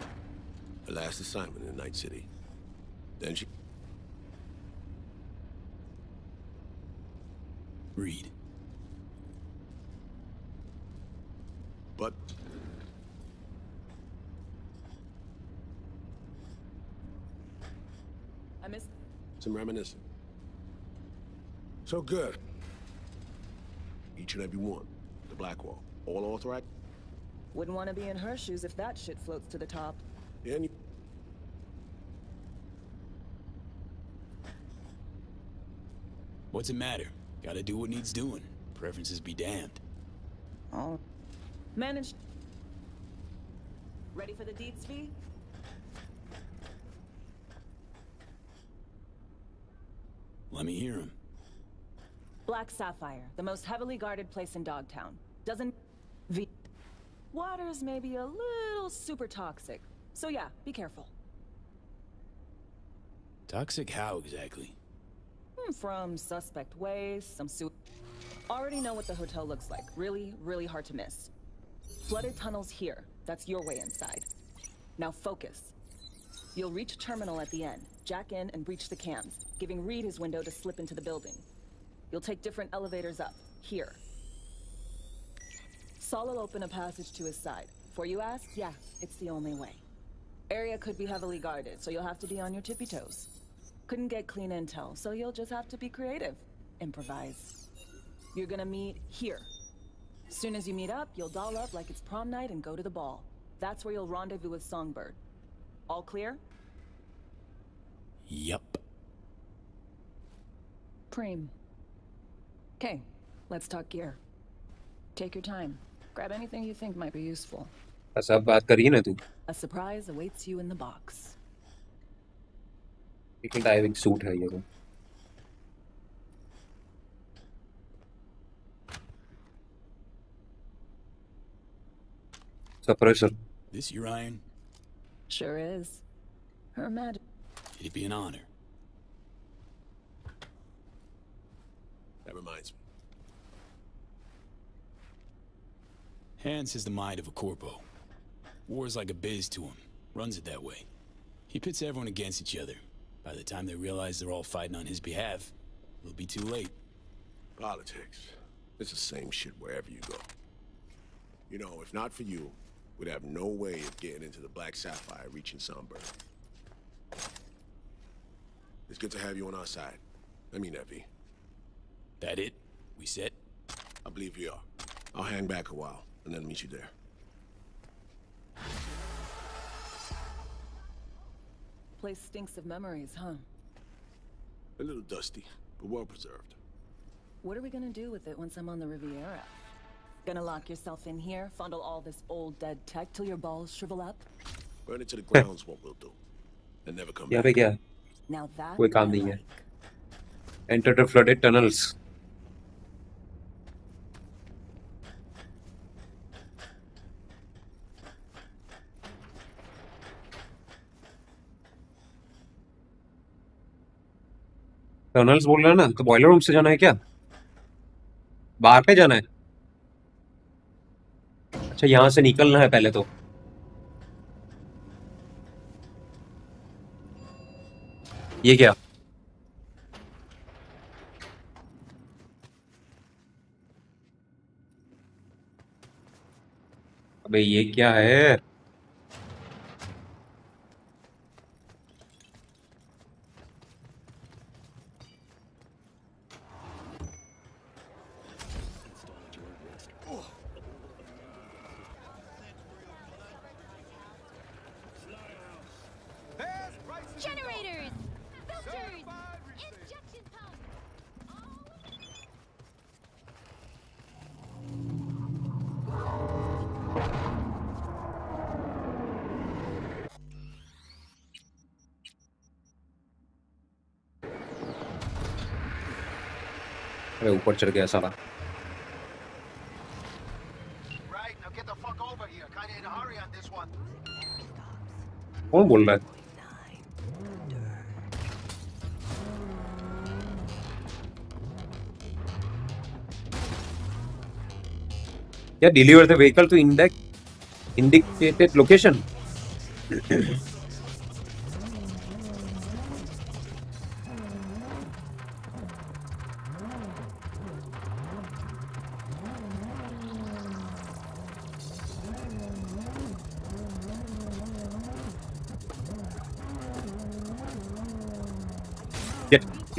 Her last assignment in Night City. Then she... Read. But... I miss. Some reminiscing. So good. Each and every one. The Blackwall. All authorized? Wouldn't want to be in her shoes if that shit floats to the top. And you... What's it matter? Gotta do what needs doing. Preferences be damned. Oh. Managed. Ready for the deeds fee? Let me hear him. Black Sapphire, the most heavily guarded place in Dogtown. Doesn't... V... Water's maybe a little super toxic. So yeah, be careful. Toxic how exactly? Hmm, From suspect ways, some su... Already know what the hotel looks like. Really, really hard to miss. Flooded tunnels here. That's your way inside. Now focus. You'll reach a terminal at the end, jack in and breach the cams, giving Reed his window to slip into the building. You'll take different elevators up, here. Sol will open a passage to his side. For you ask, yeah, it's the only way. Area could be heavily guarded, so you'll have to be on your tippy toes. Couldn't get clean intel, so you'll just have to be creative. Improvise. You're gonna meet here. Soon as you meet up, you'll doll up like it's prom night and go to the ball. That's where you'll rendezvous with Songbird. All clear? Yup. Preem. Okay, let's talk gear. Take your time. Grab anything you think might be useful. A surprise awaits you in the box. You can diving suit her, you know. Suppressor. This Orion? Sure is. Her Majesty. It'd be an honor. That reminds me. Hans is the mind of a corpo. War's like a biz to him. Runs it that way. He pits everyone against each other. By the time they realize they're all fighting on his behalf, it'll be too late. Politics. It's the same shit wherever you go. You know, if not for you, we'd have no way of getting into the Black Sapphire reaching Songbird. It's good to have you on our side. I mean that, V. That it? We set? I believe we are. I'll hang back a while, and then meet you there. place stinks of memories, huh? A little dusty, but well preserved. What are we gonna do with it once I'm on the Riviera? Gonna lock yourself in here, fondle all this old dead tech till your balls shrivel up? Burn it to the ground's what we'll do. And never come yeah, back. Yeah, yeah. Now that we're coming like. Enter the flooded tunnels. Tunnels बोल रहे हैं ना तो boiler room से जाना है क्या? बाहर पे जाना है? अच्छा यहाँ से निकलना है पहले तो। ये क्या? अबे, ये क्या है? ऊपर चढ़ गया सारा कौन बोल रहा है? Deliver the vehicle to indicated location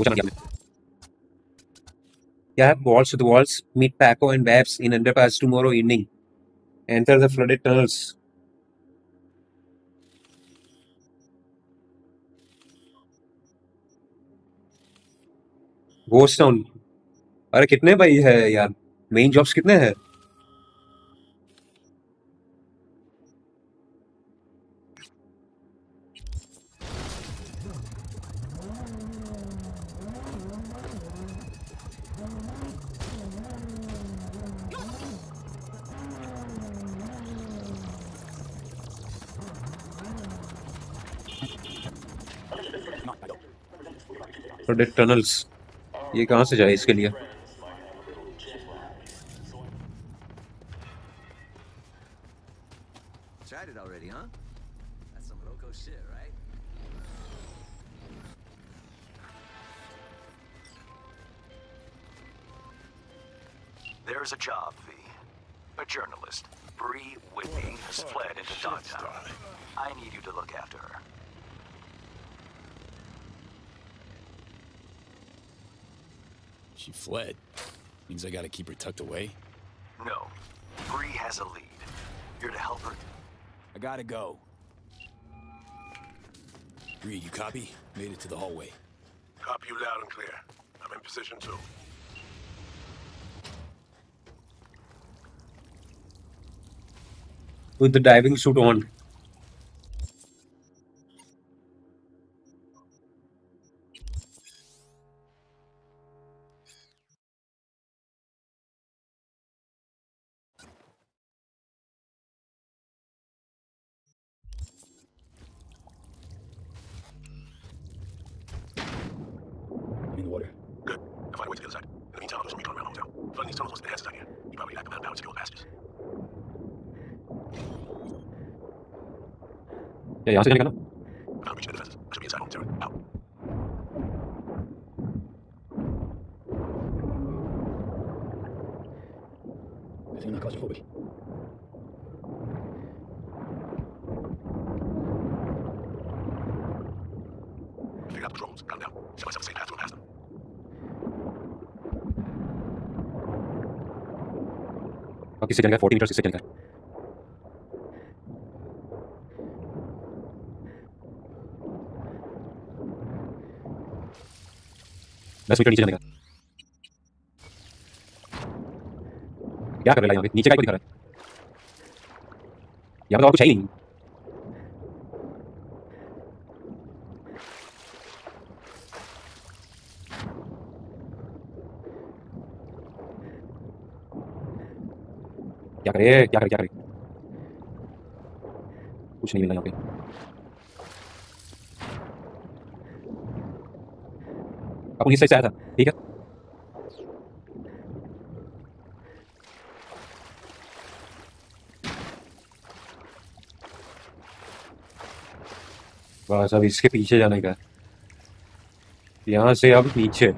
हमने। Yeah, walls to the walls. Meet Paco and Babs in underpass tomorrow evening. Enter the flooded tunnels. Ghost Town. अरे कितने भाई है यार मेन जॉब्स कितने हैं टनल्स ये कहाँ से जाए इसके लिए? Made it to the hallway. Copy you loud and clear. I'm in position too. with the diving suit on क्या यहाँ से जाने का ना I'm reaching the defenses. I should be inside home territory. Out. Desde una claustrophobic. Figure out the drones. Got them down. Set myself a safe path to go past them. और किससे जाने का फोर्टी मीटर किससे जाने दस metre नीचे जाने का क्या कर रहा है यहाँ पे नीचे का दिखा रहा है यहाँ पे तो और कुछ है ही नहीं क्या करे क्या करे क्या करे कुछ नहीं मिल यहाँ पे अपनी साइड से आया था ठीक है बस अब इसके पीछे जाने का। यहाँ से अब पीछे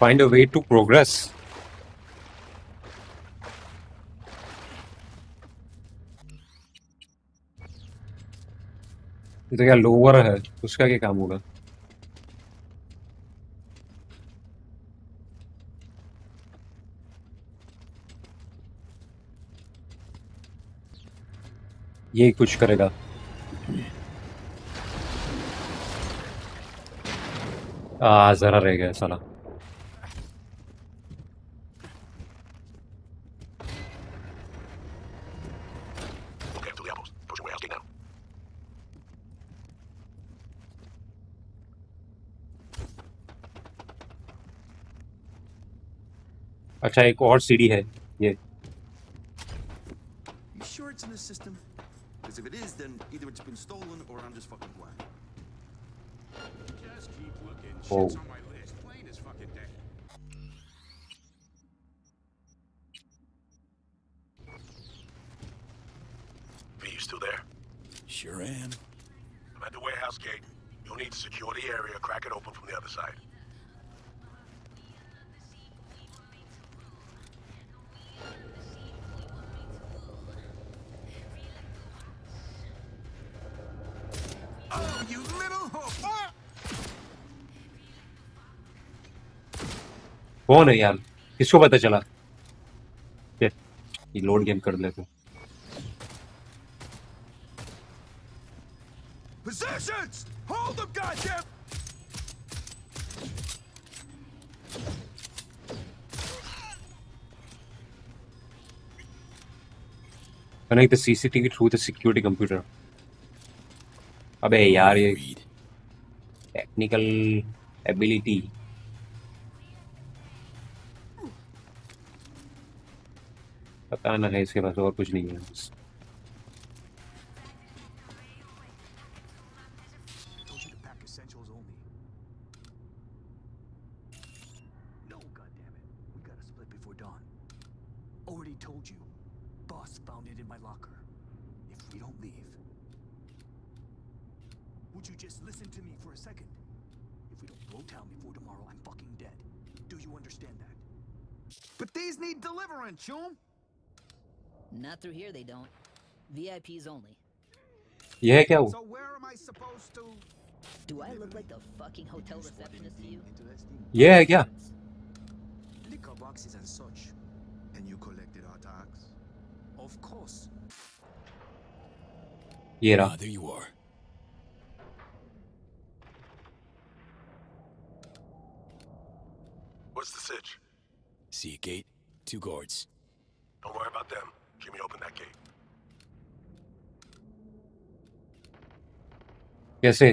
find a way to progress. ये तो क्या लोअर है? उसका क्या काम होगा? ये कुछ करेगा। आ, जरा रह गया साला Okay, to the outpost. Push away, I'll stay down. अच्छा एक और सीढ़ी है ये। है यार किसको पता चला ये ये लोड गेम कर लेते Positions! Hold them, goddamn! connect the CCTV through the security computer अबे यार ये टेक्निकल एबिलिटी पता ना है इसके पास और कुछ नहीं है बस told you to pack essentials only. No, goddammit. We gotta split before dawn. Already told you. Boss found it in my locker. If we don't leave. Would you just listen to me for a second? If we don't blow town before tomorrow, I'm fucking dead. Do you understand that? But these need deliverance, Chum! Not through here, they don't. VIPs only. ये है क्या वो So where am I supposed to... Do I look like the fucking hotel receptionist to you? ये है क्या Liquor boxes and such. And you collected our tax? Of course. ये Ah, रहा there you are. What's the sitch? See a gate, two guards. Don't worry about them. Jimmy, open that gate. कैसे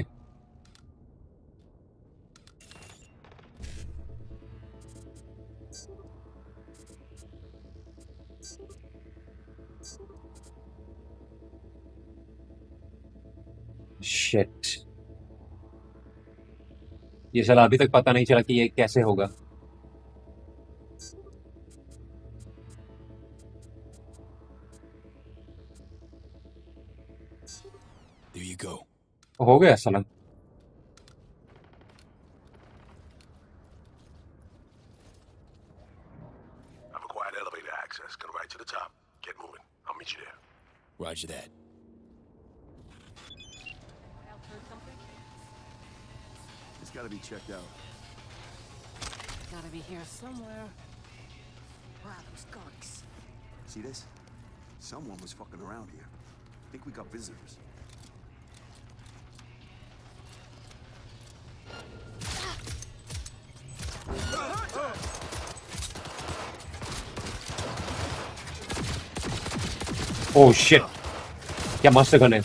shit ये साला अभी तक पता नहीं चला कि ये कैसे होगा। Meet you there. Roger that. It's gotta be checked out. Gotta be here somewhere. Wow, those gunks. See this? Someone was fucking around here. I think we got visitors. Oh shit. क्या मस्त gun है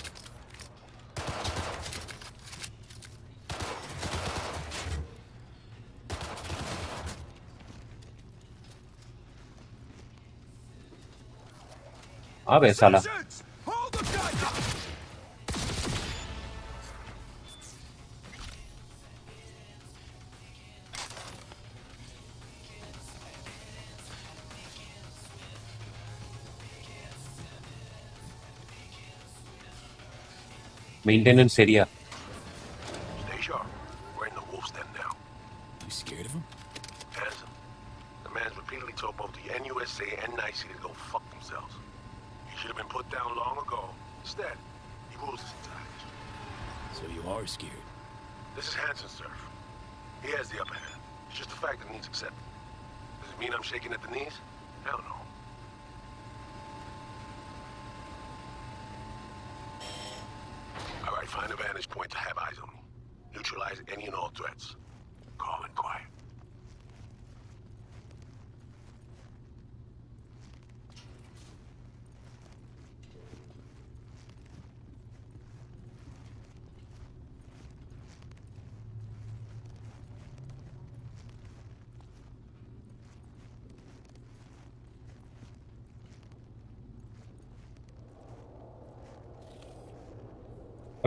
अबे साला maintenance area.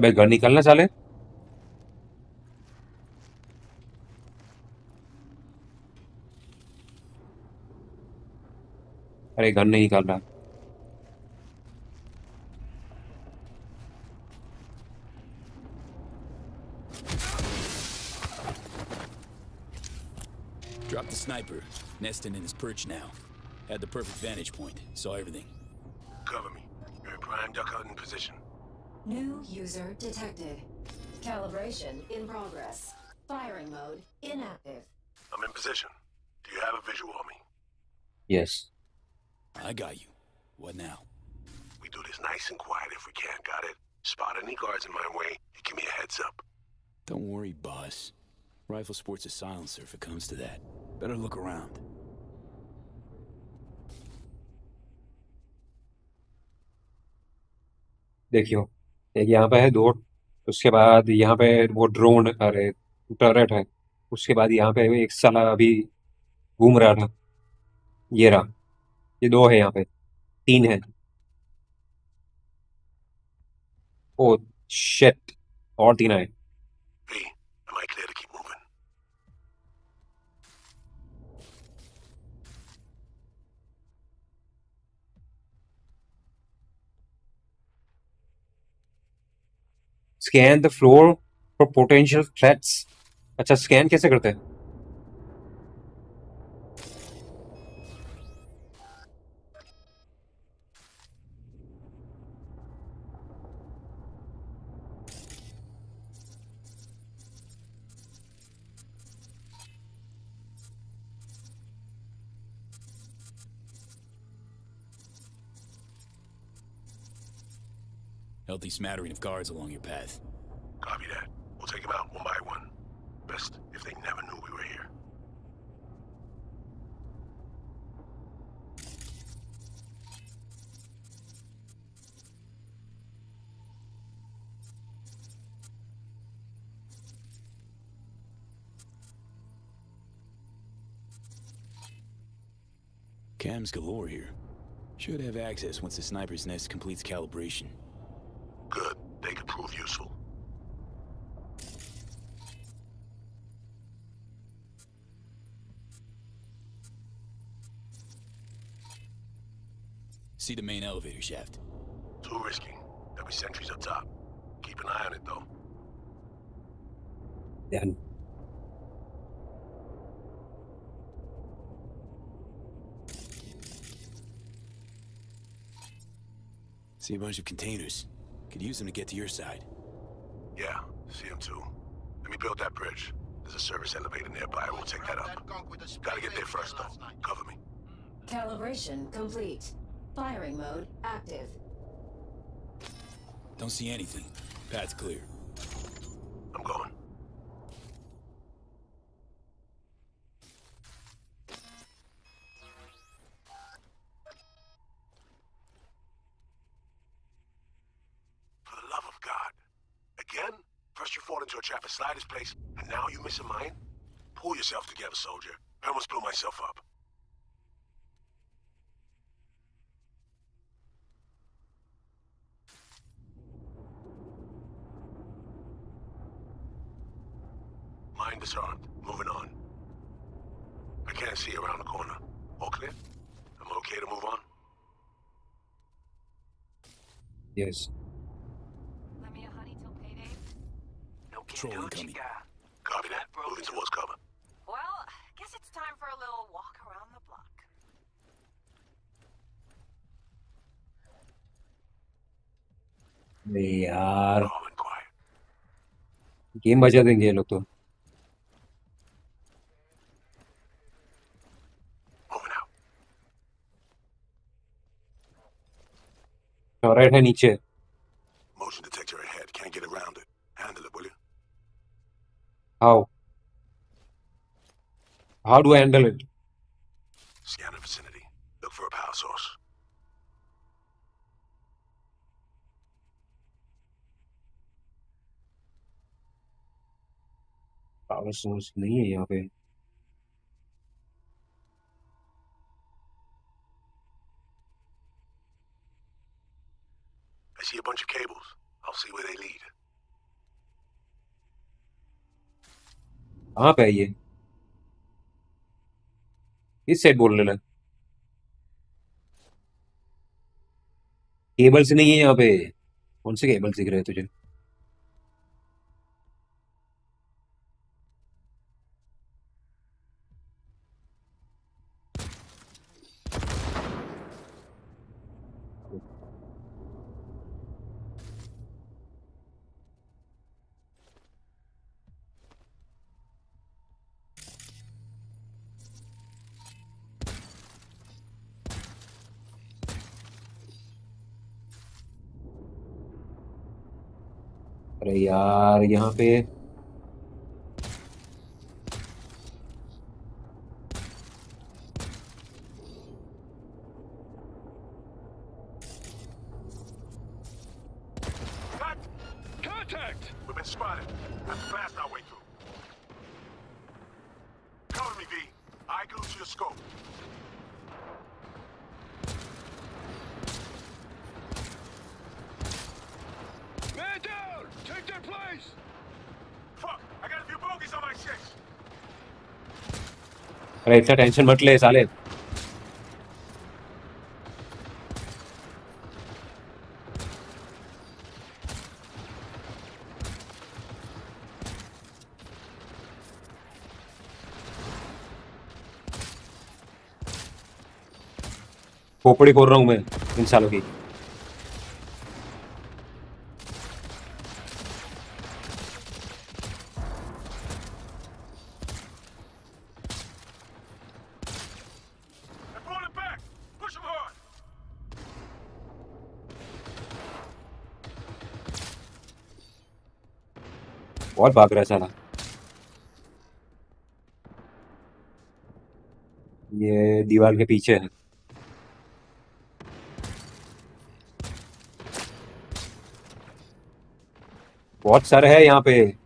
अबे घर निकलना चाले अरे घर नहीं निकल रहा Dropped the sniper, nesting in his perch now. Had the perfect vantage point, saw everything. New user detected. Calibration in progress. Firing mode inactive. I'm in position. Do you have a visual on me? Yes. I got you. What now? We do this nice and quiet if we can, got it? Spot any guards in my way, you give me a heads up. Don't worry, boss. Rifle sports a silencer if it comes to that. Better look around. देखियो एक यहाँ पे है दो, उसके बाद यहाँ पे वो ड्रोन अरे टर्रेट है। उसके बाद यहाँ पे एक साला अभी घूम रहा था। ये रहा। ये दो है यहाँ पे। तीन है। ओ शिट और तीन Am scan the floor for potential threats अच्छा स्कैन कैसे करते हैं? Smattering of guards along your path. Copy that. We'll take them out one by one. Best if they never knew we were here. Cams galore here. Should have access once the sniper's nest completes calibration. See the main elevator shaft. Too risky. There'll be sentries up top. Keep an eye on it, though. Yeah. See a bunch of containers. Could use them to get to your side. Yeah, see them too. Let me build that bridge. There's a service elevator nearby. We'll take that up. Gotta get there first, though. Cover me. Calibration complete. Firing mode active. Don't see anything. Path's clear. I'm going. For the love of God. Again? First you fall into a trap at Slider's place, and now you miss a mine? Pull yourself together, soldier. I almost blew myself up. Line disarmed. Moving on. I can't see around the corner. All clear? I'm okay to move on? Yes. Patrol incoming. Copy that. Moving towards cover. Well, guess it's time for a little walk around the block. अरे यार game बजा देंगे ये लोग तो torrid है नीचे Motion detector ahead. Can't get around it. Handle it, will you? How how do I handle it Scan the vicinity. Look for a power source. Power source नहीं है यहाँ पे see a bunch of cables. I'll see where they lead. कहाँ पे है ये इस side बोलने लग केबल्स नहीं है यहाँ पे कौन से केबल्स दिख रहे हैं तुझे यार यहाँ पे Contact! We've been spotted. Have to blast our way through. Cover me, V. I go to your scope. Man down! Take their place! Fuck! I got a few bogeys on my six. अरे इतना tension मत ले साले। खोपड़ी खोल रहा हूँ मैं इन सालों की। बहुत भाग रहा है साला। ये दीवार के पीछे है। बहुत सारे है यहाँ पे।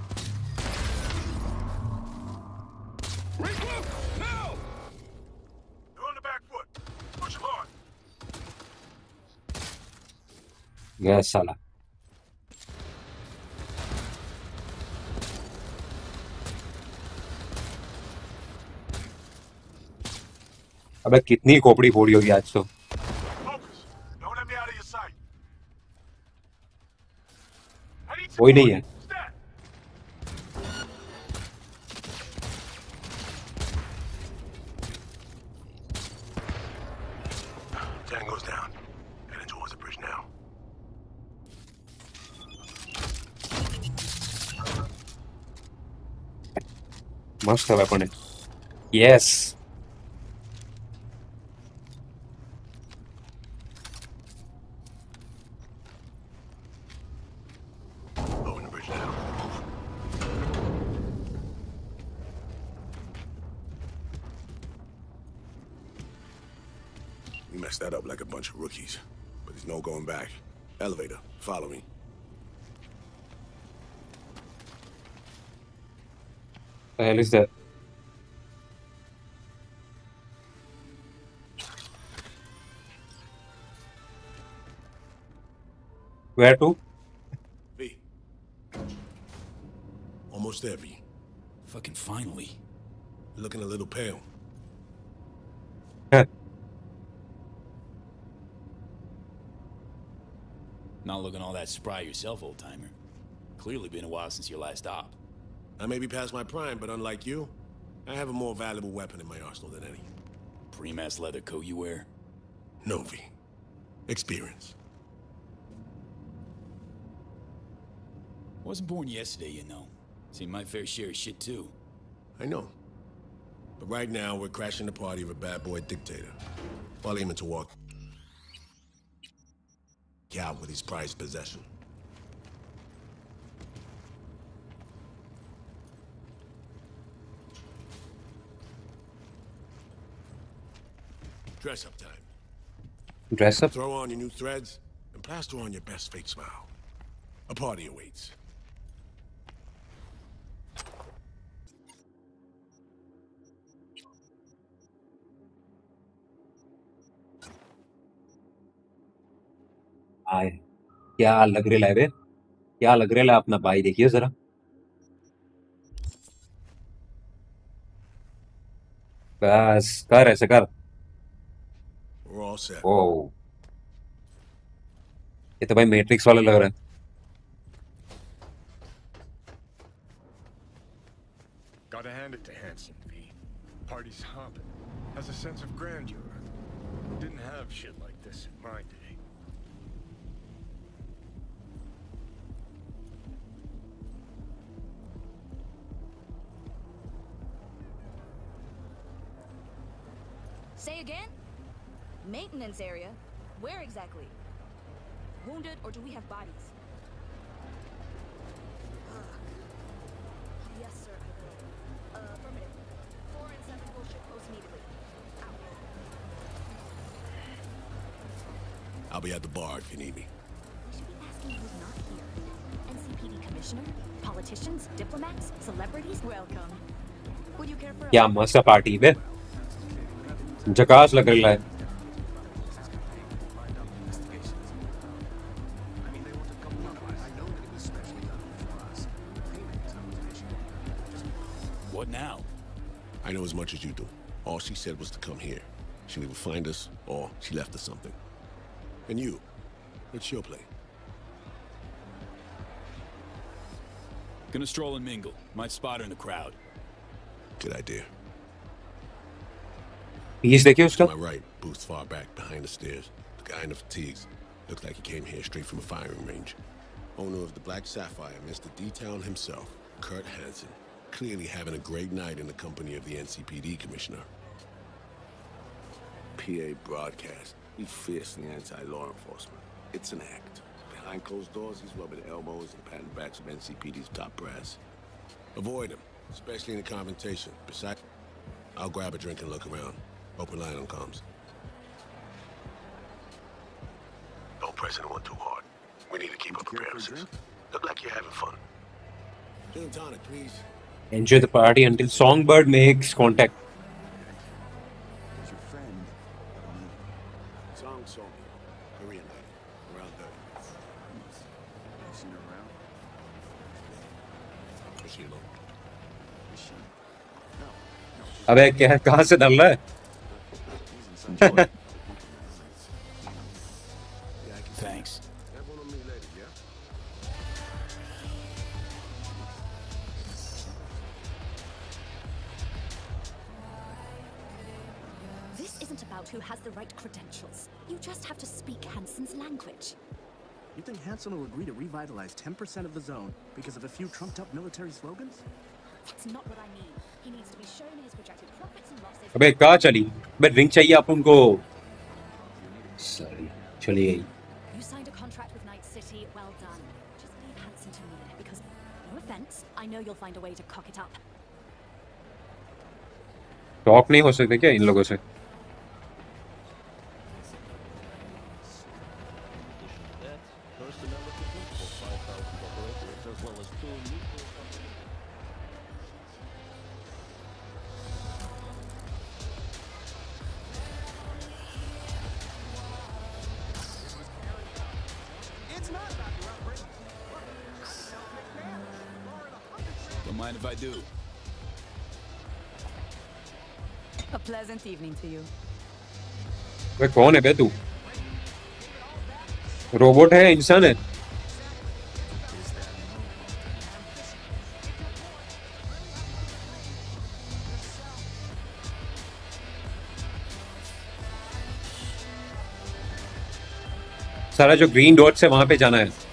गया साला। अबे कितनी खोपड़ी फोड़ी होगी आज तो। कोई नहीं है। Con. Yes. Hell is that? Where to? V. Almost there, V. Fucking finally. Looking a little pale. Not looking all that spry yourself, old timer. Clearly been a while since your last op. I may be past my prime, but unlike you, I have a more valuable weapon in my arsenal than any. Pre-mass leather coat you wear? Novi. Experience. Wasn't born yesterday, you know. Seen my fair share of shit too. I know. But right now, we're crashing the party of a bad boy dictator. While aiming to walk out with his prized possession. Dress up time. Dress up? Throw on your new threads and plaster on your best fake smile. A party awaits. आए क्या लग रहा है बे क्या लग रहा है अपना भाई देखिए जरा बस कर ऐसे कर we're all set. Whoa. ये तो भाई मैट्रिक्स वाला लग रहा है Gotta hand it to Hansen V. Party's hopping. Has a sense of grandeur. Didn't have shit like this in my day. Say again? Maintenance area? Where exactly? Wounded or do we have bodies? Ugh. Yes, sir, I will. Uh, affirmative. Four and seven will ship post immediately. Out. I'll be at the bar if you need me. We should be asking who's not here. NCPD commissioner? Politicians? Diplomats? Celebrities? Welcome. Would you care for a- क्या मस्त party बे झकास लग रहा है as much as you do. All she said was to come here. She'll either find us or she left us something. And you, it's your play? Gonna stroll and mingle. Might spot her in the crowd. Good idea. He's the used to my right, boots far back behind the stairs. The guy in the fatigues. Looks like he came here straight from a firing range. Owner of the Black Sapphire, Mr. Dogtown himself, Kurt Hansen. Clearly having a great night in the company of the NCPD commissioner. PA broadcast. He's fiercely anti-law enforcement. It's an act. Behind closed doors, he's rubbing elbows and patting backs of NCPD's top brass. Avoid him, especially in a confrontation. Besides, I'll grab a drink and look around. Open line on comms. Don't press anyone too hard. We need to keep up appearances. Look like you're having fun. Gin and tonic, please. enjoy the party until songbird makes contact There's your friend. Song saw me. Korean lady. Around 30. You seen her around? Was she alone? Is she? No. No. अबे क्या कहाँ से डाल रहा है You think Hansen will agree to revitalize 10% of the zone because of a few trumped-up military slogans? That's not what I mean. He needs to be shown his projected profits and losses. अबे कहाँ चली अबे ring चाहिए अपन को sorry चली गई You signed a contract with Night City. Well done. Just leave Hansen to me because, no offense, I know you'll find a way to cock it up. Talk नहीं हो सकते क्या इन लोगों से Pleasant evening to you. अबे कौन है बे तू? रोबोट है, इंसान है। सारा जो ग्रीन डॉट्स है, वहाँ पे जाना है।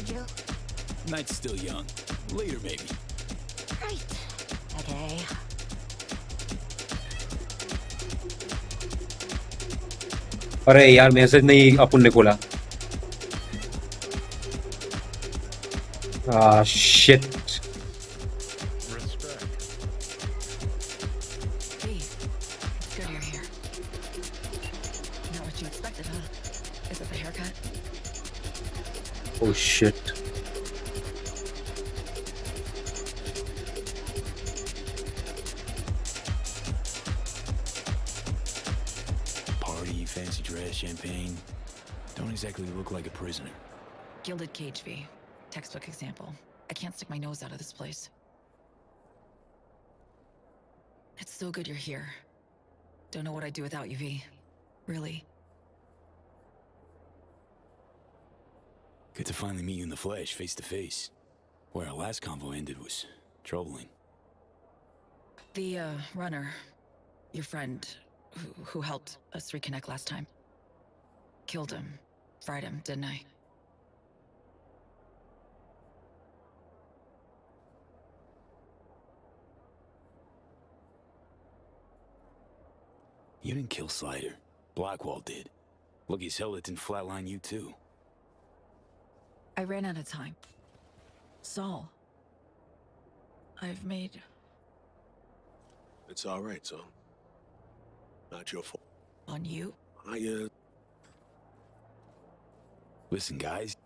Would you? Night's still young. Later, maybe. Right. Okay. अरे यार मैसेज नहीं अपन ने खोला Ah, shit. Meet you in the flesh, face to face. Where our last convo ended was troubling. The, uh, runner. Your friend, who, who helped us reconnect last time. Killed him. Fried him, didn't I? You didn't kill Slider. Blackwall did. Lucky as hell it didn't flatline you too. I ran out of time. Sol. I've made It's all right, son. Not your fault. on you. I, uh... Listen, guys.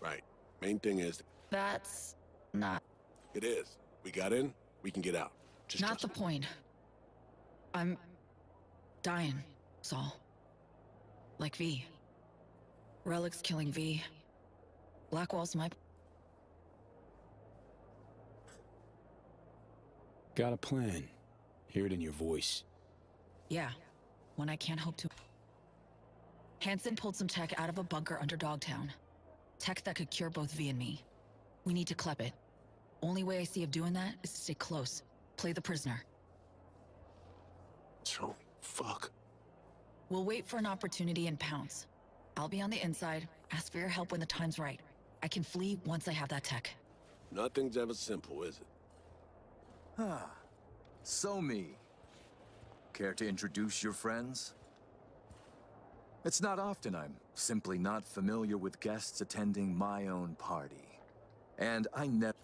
Right. Main thing is, That's not it is. We got in, we can get out. Just not the point. I'm dying, Sol. Like V. Relic's killing V. Blackwall's my Got a plan. Hear it in your voice. Yeah, one I can't hope to. Hansen pulled some tech out of a bunker under Dogtown. Tech that could cure both V and me. We need to clep it. Only way I see of doing that is to stay close. Play the prisoner. So, fuck. We'll wait for an opportunity and pounce. I'll be on the inside, ask for your help when the time's right. I can flee once I have that tech. Nothing's ever simple, is it? Ah, so me. Care to introduce your friends? It's not often I'm simply not familiar with guests attending my own party. And I never.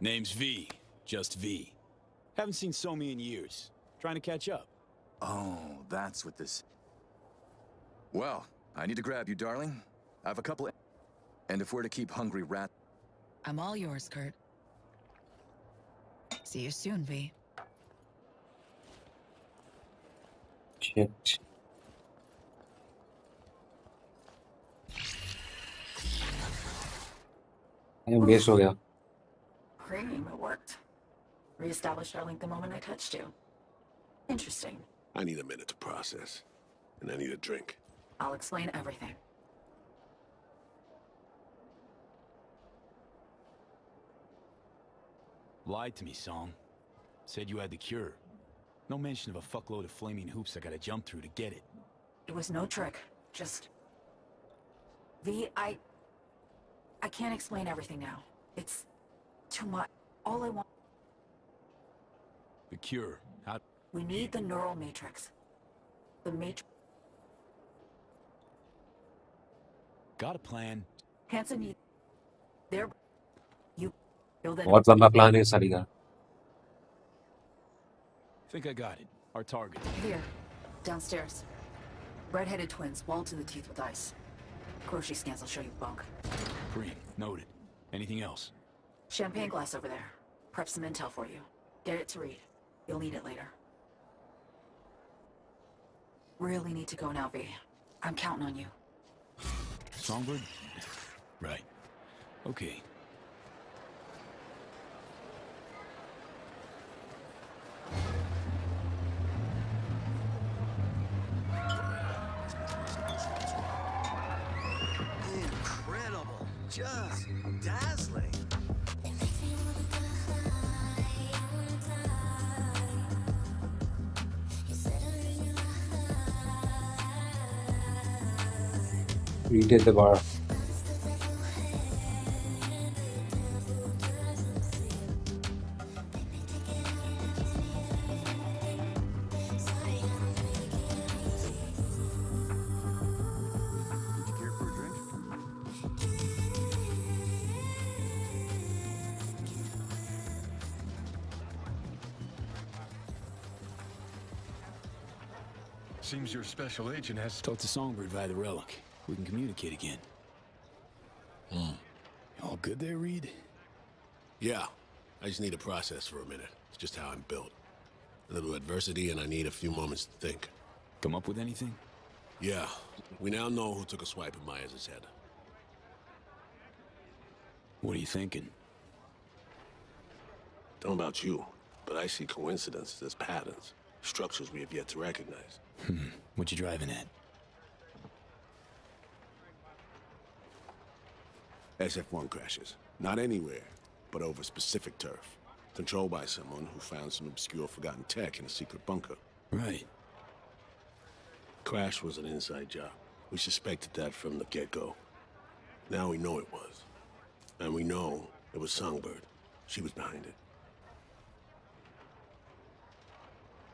Name's V. Just V. Haven't seen So Mi in years. Trying to catch up. Oh, that's what this. Well, I need to grab you, darling. I have a couple. And if we're to keep hungry rat. I'm all yours, Kurt. See you soon, V. Shit. Time waste हो गया Cream, it worked. Reestablished our link the moment I touched you. Interesting. I need a minute to process. And I need a drink. I'll explain everything. Lied to me, Song. Said you had the cure. No mention of a fuckload of flaming hoops I gotta jump through to get it. It was no trick. Just... V, I... I can't explain everything now. It's... too much. All I want... The cure. How... We need the neural matrix. The matrix... Got a plan. Hansen, you. There. You. What's up, my plan is, Sariga? Think I got it. Our target. Here. Downstairs. Red-headed twins, walled to the teeth with ice. Grocery scans will show you bunk. Green. Noted. Anything else? Champagne glass over there. Prep some intel for you. Get it to read. You'll need it later. Really need to go now, V. I'm counting on you. Songbird? Right. Okay. Redid the bar Care for a drink? Seems your special agent has... Talk to Songbird via the relic. We can communicate again. Hmm. All good there, Reed? Yeah. I just need to process for a minute. It's just how I'm built. A little adversity, and I need a few moments to think. Come up with anything? Yeah. We now know who took a swipe at Myers' head. What are you thinking? Don't know about you, but I see coincidences as patterns. Structures we have yet to recognize. Hmm. What you driving at? SF-1 crashes. Not anywhere, but over specific turf. Controlled by someone who found some obscure forgotten tech in a secret bunker. Right. Crash was an inside job. We suspected that from the get-go. Now we know it was. And we know it was Songbird. She was behind it.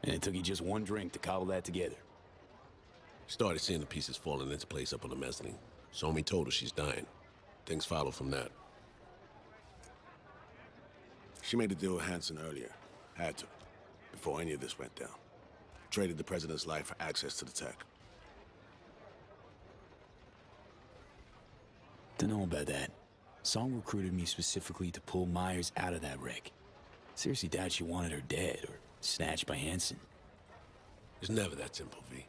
And it took you just one drink to cobble that together. Started seeing the pieces falling into place up on the mezzanine. So Mi told her she's dying. Things follow from that. She made a deal with Hansen earlier. Had to. Before any of this went down. Traded the president's life for access to the tech. Dunno about that. Song recruited me specifically to pull Myers out of that wreck. Seriously doubt she wanted her dead or snatched by Hansen. It's never that simple, V.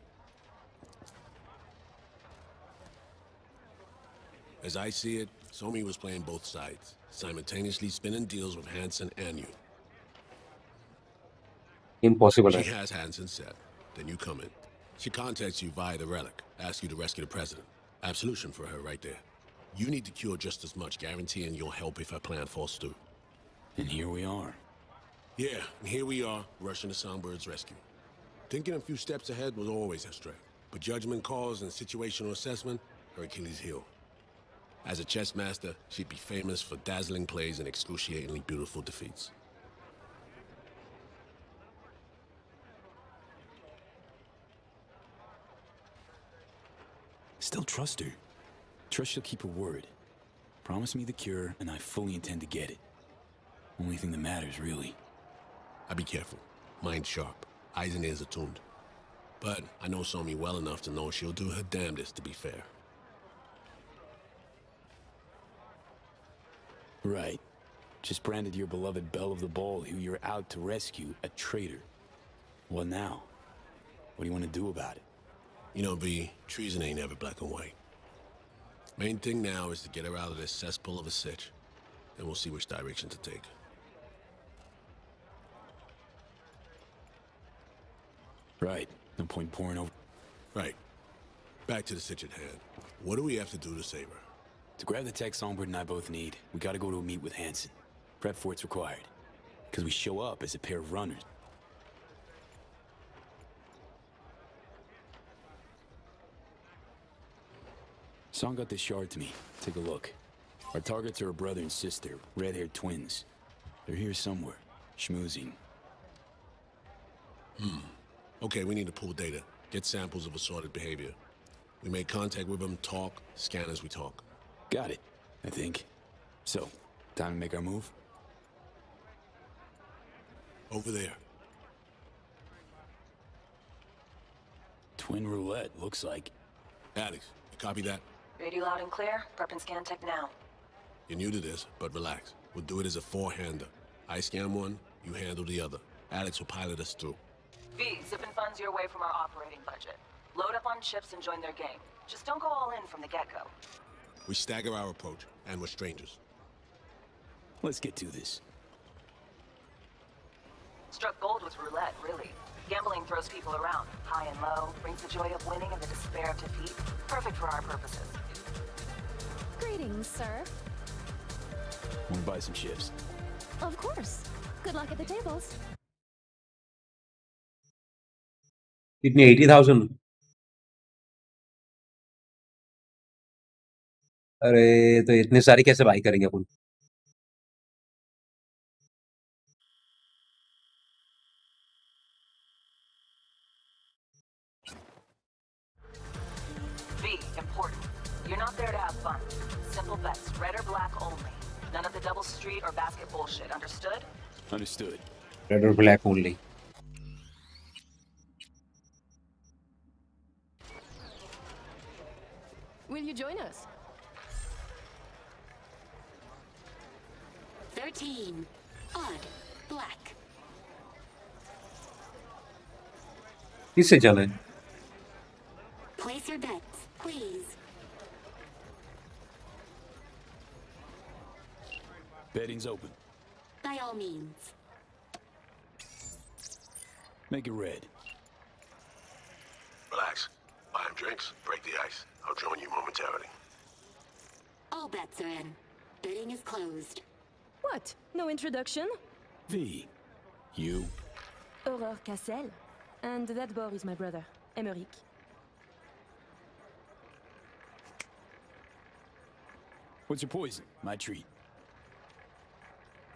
As I see it, So Mi was playing both sides, simultaneously spinning deals with Hansen and you. impossible She है has Hansen set. Then you come in. She contacts you via the relic, asks you to rescue the president. Absolution for her right there. You need to cure just as much, guaranteeing you'll help if her plan falls through. And here we are. Yeah, and here we are, rushing to Songbird's rescue. Thinking a few steps ahead was always her strength. But judgment calls and situational assessment, her Achilles heel. As a chess master, she'd be famous for dazzling plays and excruciatingly beautiful defeats. Still trust her. Trust she'll keep her word. Promise me the cure, and I fully intend to get it. Only thing that matters, really. I be careful. Mind sharp. Eyes and ears attuned. But I know So Mi well enough to know she'll do her damnedest to be fair. Right. Just branded your beloved Belle of the Ball, who you're out to rescue, a traitor. What now? What do you want to do about it? You know, V, treason ain't ever black and white. Main thing now is to get her out of this cesspool of a sitch, and we'll see which direction to take. Right. No point pouring over. Right. Back to the sitch at hand. What do we have to do to save her? To grab the tech Songbird and I both need, we gotta go to a meet with Hansen. Prep for it's required. Because we show up as a pair of runners. Song got this shard to me. Take a look. Our targets are a brother and sister, red-haired twins. They're here somewhere, schmoozing. Hmm. Okay, we need to pull data. Get samples of assorted behavior. We make contact with them, talk, scan as we talk. Got it, I think. So, time to make our move? Over there. Twin roulette, looks like. Alex, you copy that? Radio loud and clear. Prep and scan tech now. You're new to this, but relax. We'll do it as a four-hander. I scan one, you handle the other. Alex will pilot us through. V, zipping funds your way from our operating budget. Load up on chips and join their game. Just don't go all in from the get-go. We stagger our approach, and we're strangers. Let's get to this. Struck gold with roulette, really. Gambling throws people around, high and low, brings the joy of winning and the despair of defeat. Perfect for our purposes. Greetings, sir. Wanna buy some chips? Of course. Good luck at the tables. Give me 80,000. अरे तो इतने सारे कैसे by करेंगे अपन V, important. You're not there to have fun. Simple bets, red or black only. None of the double street or basket bullshit, understood? Understood. Red और black only Will you join us? 13. Odd. Black. किससे जाना है Place your bets, please. Betting's open. By all means. Make it red. Relax. Buy him drinks, break the ice. I'll join you momentarily. All bets are in. Bidding is closed. What? No introduction? V. You. Aurore Cassel. And that boy is my brother, Emmerich. What's your poison? My treat.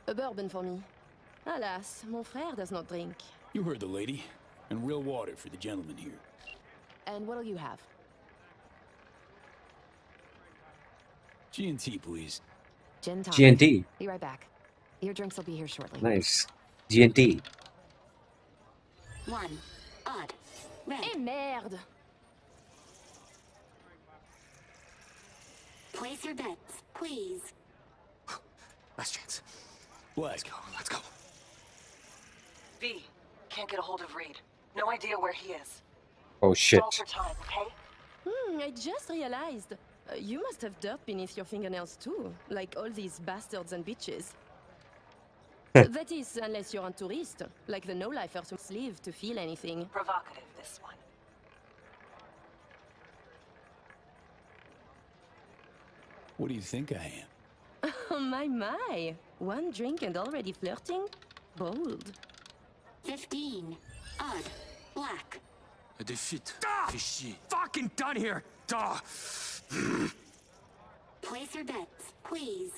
A bourbon for me. Alas, mon frère does not drink. You heard the lady. And real water for the gentleman here. And what'll you have? G&T, please. Gin. GNT. Be right back. Your drinks will be here shortly. Nice. GNT. One. Odd. Red. Eh merde. Place your bets, please. Last chance. What? Let's go. Let's go. V, can't get a hold of Reed. No idea where he is. Oh shit. Time, okay? Hmm, I just realized. Uh, you must have dirt beneath your fingernails too, like all these bastards and bitches. that is, unless you're a tourist, like the no-lifers who sleeve to feel anything. Provocative, this one. What do you think I am? Oh my my! One drink and already flirting? Bold. 15. Odd. Black. A defeat. Ah! Fais. Fucking done here! Duh! Place your bets, please.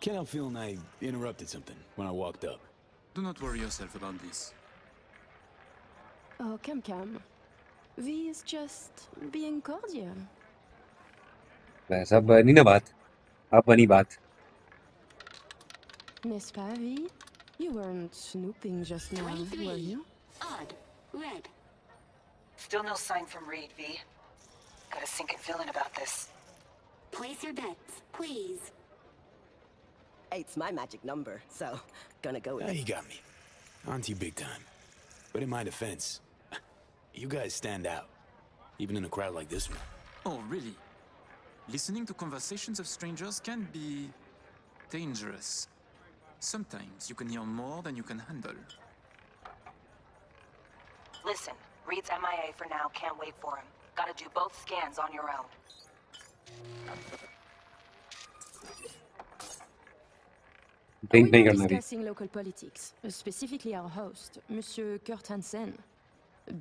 Can't help feeling I interrupted something when I walked up. Do not worry yourself about this. Oh, come, come. V is just being cordial. बस अब बनी ना बात अब बनी बात N'est-ce pas, V? You weren't snooping just now, were you? Odd. Red. Still no sign from Reed, V. Got a sinking feeling about this. Place your bets, please. Eight's my magic number, so gonna go with Yeah, it. you got me. On to you big time. But in my defense, you guys stand out. Even in a crowd like this one. Oh, really? Listening to conversations of strangers can be dangerous. Sometimes you can hear more than you can handle. Listen, Reed's MIA for now, can't wait for him. Gotta do both scans on your own. We're discussing local politics, uh, specifically our host, Monsieur Kurt Hansen.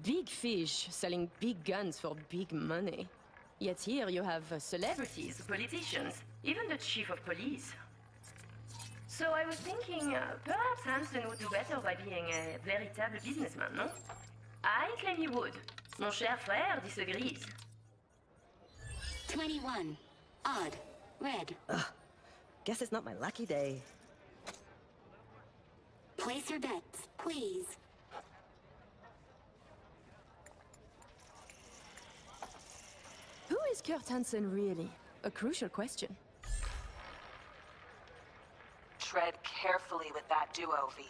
Big fish selling big guns for big money. Yet here you have celebrities, politicians, even the chief of police so I was thinking, uh, perhaps Hansen would do better by being a véritable businessman, no? I claim he would. Mon cher frère disagrees. 21. Odd. Red. Ugh. Guess it's not my lucky day. Place your bets, please. Who is Kurt Hansen really? A crucial question. Tread carefully with that duo, V.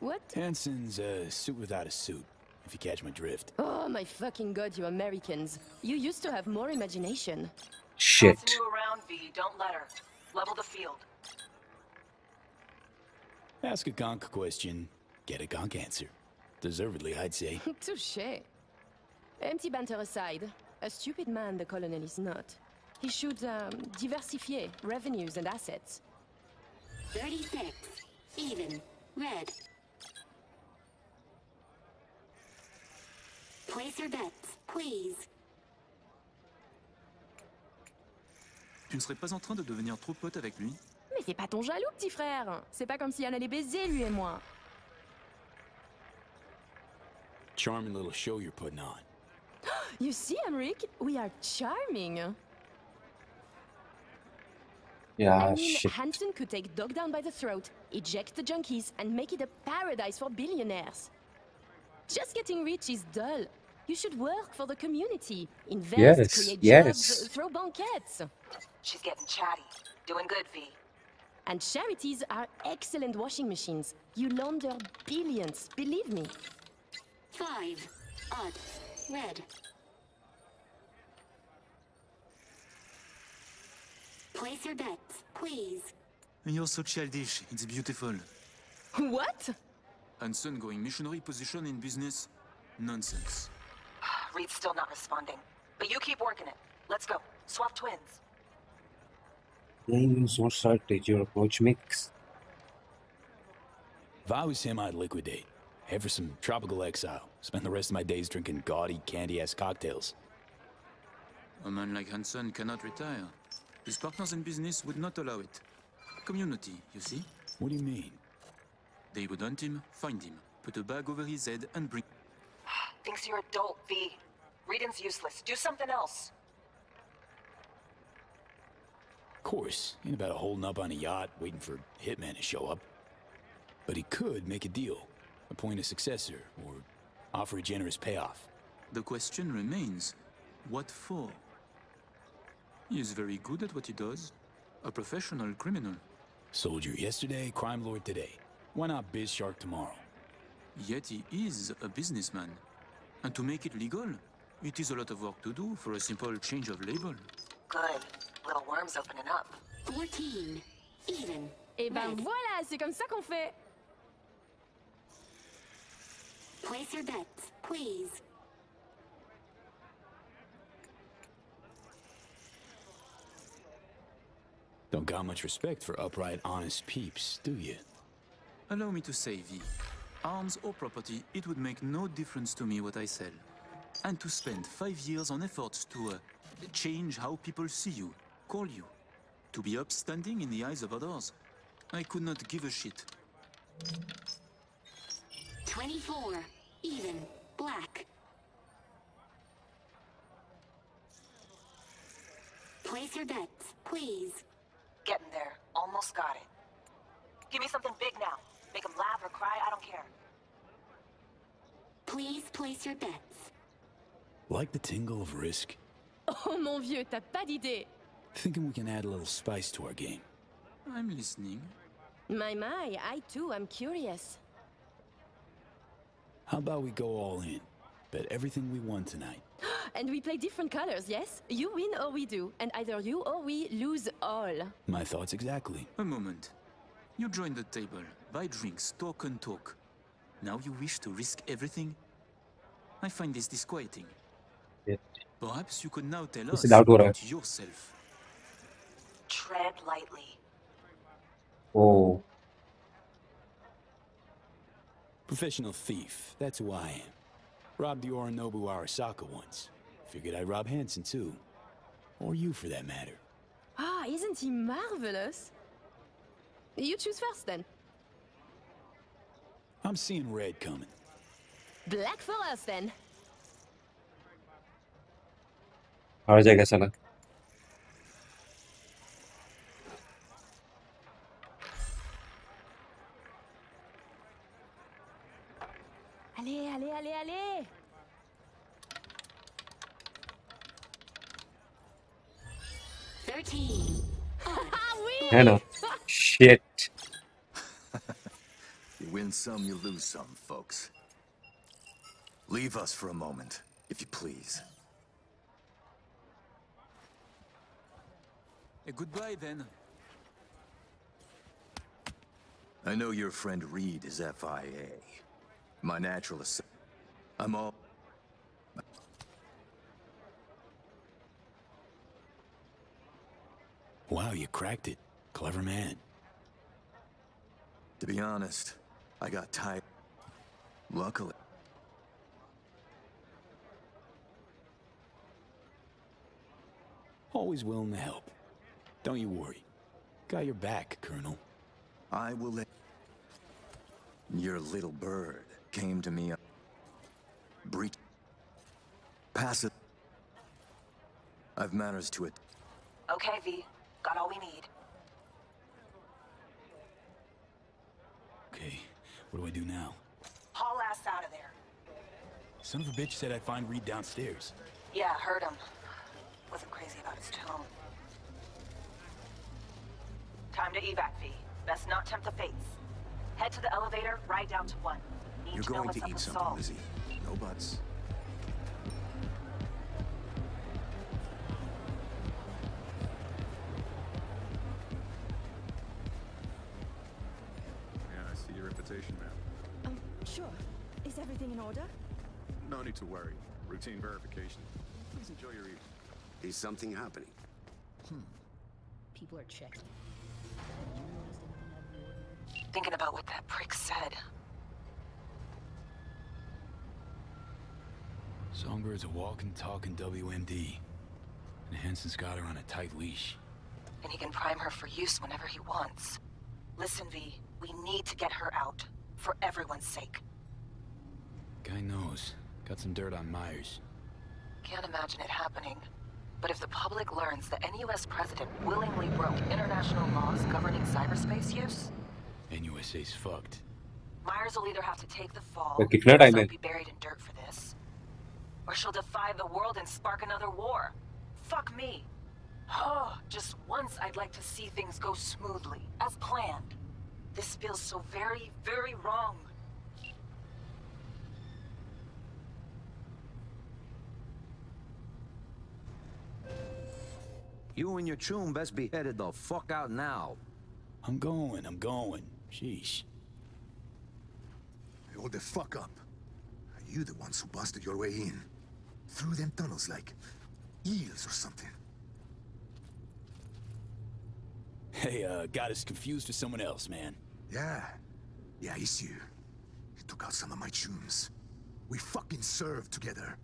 What? Hansen's a uh, suit without a suit, if you catch my drift. Oh my fucking god, you Americans. You used to have more imagination. Shit. You around, V. Don't let her. Level the field. Ask a gonk question, get a gonk answer. Deservedly, I'd say. Touché. Empty banter aside, a stupid man the colonel is not. He should um, diversify revenues and assets. 36. Even. Red. Place your bets, please. Tu ne serais pas en train de devenir trop pote avec lui? Mais fais pas ton jaloux, petit frère. C'est pas comme si on allait baiser, lui et moi. Charming little show you're putting on. You see, Emmerich, we are charming. Yeah, I mean, shit. Hansen could take Dogtown by the throat, eject the junkies, and make it a paradise for billionaires. Just getting rich is dull. You should work for the community. Invest, Yes, create yes. jobs, throw banquets. She's getting chatty. Doing good, V. And charities are excellent washing machines. You launder billions, believe me. 5. Odd. Red. Place your bets, please. You're so childish, it's beautiful. What? Hansen going missionary position in business? Nonsense. Reed's still not responding. But you keep working it. Let's go. Swap twins. Playing zone start take your approach mix. If I was him, I'd liquidate. Head for some tropical exile. Spend the rest of my days drinking gaudy, candy-ass cocktails. A man like Hansen cannot retire. His partners in business would not allow it. Community, you see? What do you mean? They would hunt him, find him, put a bag over his head, and bring. Thinks you're adult, V. Reading's useless. Do something else. Of course, ain't about a holding up on a yacht waiting for hitmen to show up. But he could make a deal, appoint a successor, or offer a generous payoff. The question remains what for? He is very good at what he does. A professional criminal. Soldier yesterday, crime lord today. Why not biz shark tomorrow? Yet he is a businessman. And to make it legal, it is a lot of work to do for a simple change of label. Good. Little worm's opening up. 14. Even. Et ben Red. voilà, c'est comme ça qu'on fait. Place your bets, please. Don't got much respect for upright, honest peeps, do you? Allow me to say, V. Arms or property, it would make no difference to me what I sell. And to spend five years on efforts to uh, change how people see you, call you, to be upstanding in the eyes of others, I could not give a shit. 24. Even. Black. Place your bets, Please. Getting there. Almost got it. Give me something big now. Make them laugh or cry, I don't care. Please place your bets. Like the tingle of risk? Oh mon vieux, t'as pas d'idée. Thinking we can add a little spice to our game. I'm listening. My my, I too I'm curious. How about we go all in? Bet everything we won tonight. and we play different colors, yes? You win or we do, and either you or we lose all. My thoughts exactly. A moment. You join the table, buy drinks, talk and talk. Now you wish to risk everything? I find this disquieting. Yeah. Perhaps you could now tell us about yourself. Tread lightly. Oh. Professional thief, that's who I am. Robbed the Yorinobu Arasaka once. Figured I'd rob Hansen too. Or you, for that matter. Ah, isn't he marvelous? You choose first, then. I'm seeing red coming. Black for us, then. How is that, Allez, allez, allez, allez. Thirteen. Oui! है ना shit You win some, you lose some, folks. Leave us for a moment, if you please. A goodbye then. I know your friend Reed is FIA. My natural ass- I'm all... Wow, you cracked it. Clever man. To be honest, I got tired. Luckily, Always willing to help. Don't you worry. Got your back, Colonel. I will let... Your little bird came to me... Breach... Pass it. I've matters to it. Okay, V. Got all we need. Okay, what do I do now? Haul ass out of there. Son of a bitch said I'd find Reed downstairs. Yeah, heard him. Wasn't crazy about his tone. Time to evac, V. Best not tempt the fates. Head to the elevator, ride down to one. Need You're to know going what's to up eat something, Saul. Lizzie. No buts. Yeah, I see your reputation, ma'am. Um, sure. Is everything in order? No need to worry. Routine verification. Please enjoy your evening. Is something happening? Hmm. People are checking. Thinking about what that prick said. Songbird's a walking, talking WMD. And Hansen's got her on a tight leash. And he can prime her for use whenever he wants. Listen, V, we need to get her out. For everyone's sake. Guy knows. Got some dirt on Myers. Can't imagine it happening. But if the public learns that any U.S. president willingly broke international laws governing cyberspace use... NUSA's fucked. Myers will either have to take the fall, or be buried in dirt for this, or she'll defy the world and spark another war. Fuck me. Oh, just once I'd like to see things go smoothly, as planned. This feels so very, very wrong. You and your chum best be headed the fuck out now. I'm going, I'm going. Sheesh. Hold the fuck up. Are you the ones who busted your way in? Through them tunnels like eels or something. Hey, uh, got us confused with someone else, man. Yeah. Yeah, it's you. You took out some of my chums. We fucking served together.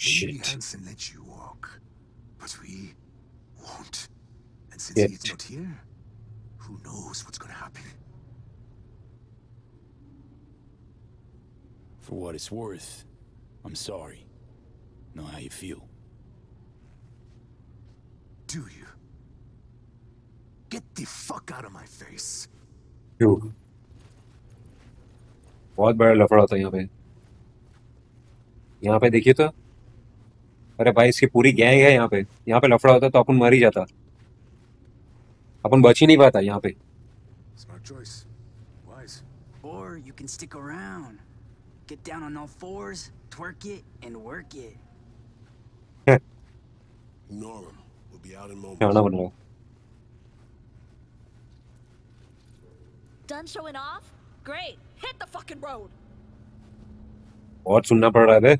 Maybe Shit. Hansen let you walk. But we won't. And since Shit. he's not here, who knows what's gonna happen? For what it's worth, I'm sorry. Know how you feel. Do you? Get the fuck out of my face. क्यों बहुत बड़ा लफड़ा होता है यहाँ पे यहाँ पे देखिए तो अरे भाई इसकी पूरी गैंग है यहाँ पे यहाँ पे लफड़ा होता तो अपन मर ही जाता अपन बच ही नहीं पाता यहाँ पे Smart choice. Wise. Or you can stick around. Get down on all fours, twerk it, and work it. Ignore him. We'll be out in moments. बन रहा है Done showing off? Great. Hit the fucking road. बहुत सुनना पड़ रहा है बे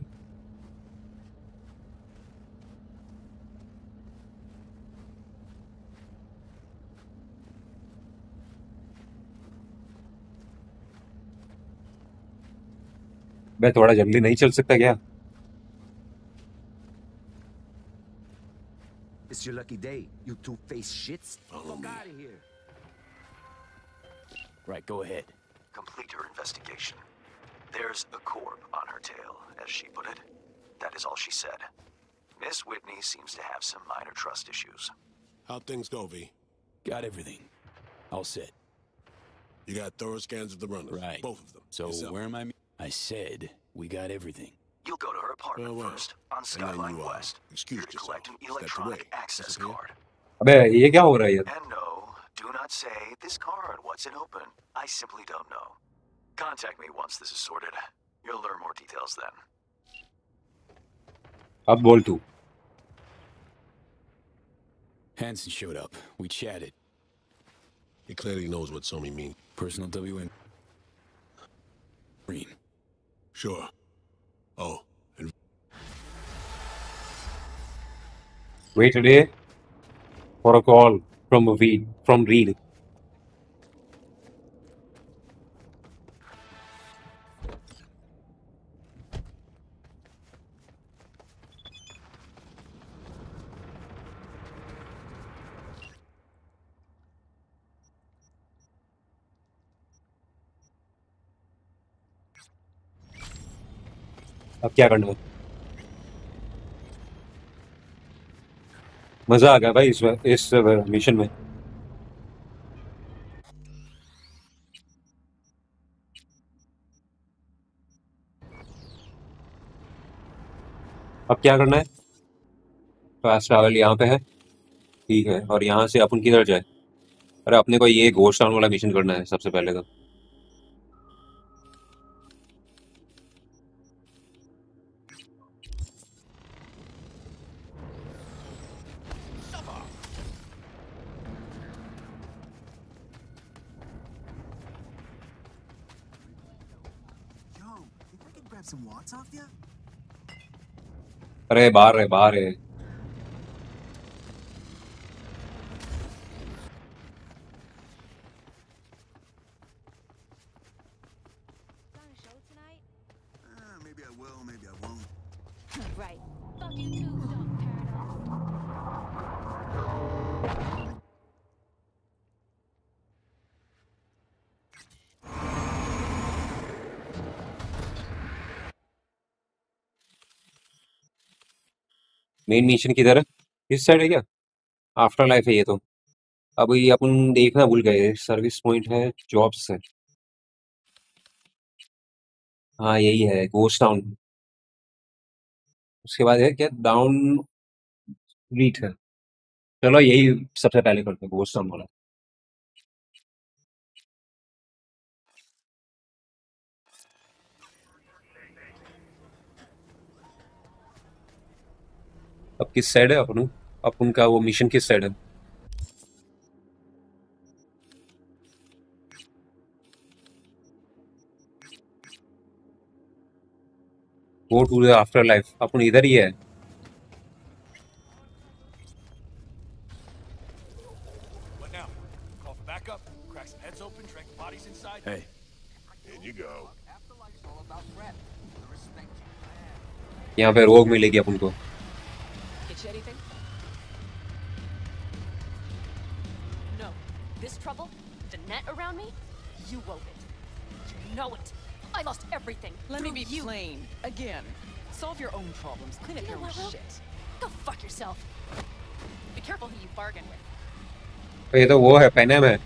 मैं थोड़ा जल्दी नहीं चल सकता क्या It's your lucky day, you two-faced shits. Follow me. out of here. Right, go ahead. Complete her investigation. There's a corb on her tail, as she put it. That is all she said. Miss Whitney seems to have some minor trust issues. How'd things go, V? Got everything. All set. You got thorough scans of the runners. Right. Both of them. So Yourself. where am I? I said we got everything. You'll go to her apartment well, first on Skyline you, uh, West. Excuse me, collect an electronic access card. अबे ये क्या हो रहा And no, do not say this card. What's it open? I simply don't know. Contact me once this is sorted. You'll learn more details then. अब Hansen showed up. We chatted. He clearly knows what So Mi means. Personal WN. Green. Sure. Oh, and wait today for a call from Reed from Reed अब क्या करना है? मज़ा आ गया भाई इस इस मिशन में। अब क्या करना है? फास्ट ट्रैवल यहाँ पे है। ठीक है, और यहाँ से अपन किधर जाए? अरे अपने को ये टाउन वाला मिशन करना है सबसे पहले तो। अरे बाहर है बाहर है Uh, maybe I will, maybe I won't. right. Fuck you too, Dog Paradise. Main mission किधर है? इस साइड है क्या? आफ्टर लाइफ है ये तो। अब ये अपन देखना भूल गए। सर्विस पॉइंट है जॉब्स है। हाँ यही है गोस्ट टाउन उसके बाद है क्या? डाउन रीट है। चलो यही सबसे पहले करते हैं गोस्ट टाउन वाला। अब किस साइड है अपन? अब उनका वो मिशन किस साइड है? Go to the after life अपन इधर ही है। यहाँ पे रोग मिलेगी अपन को। everything. Let me through be you. plain. Again. Solve your own problems. Clean up You your know own what, Will? shit. Go fuck yourself. Be careful who you bargain with. तो ये तो वो है पेनम है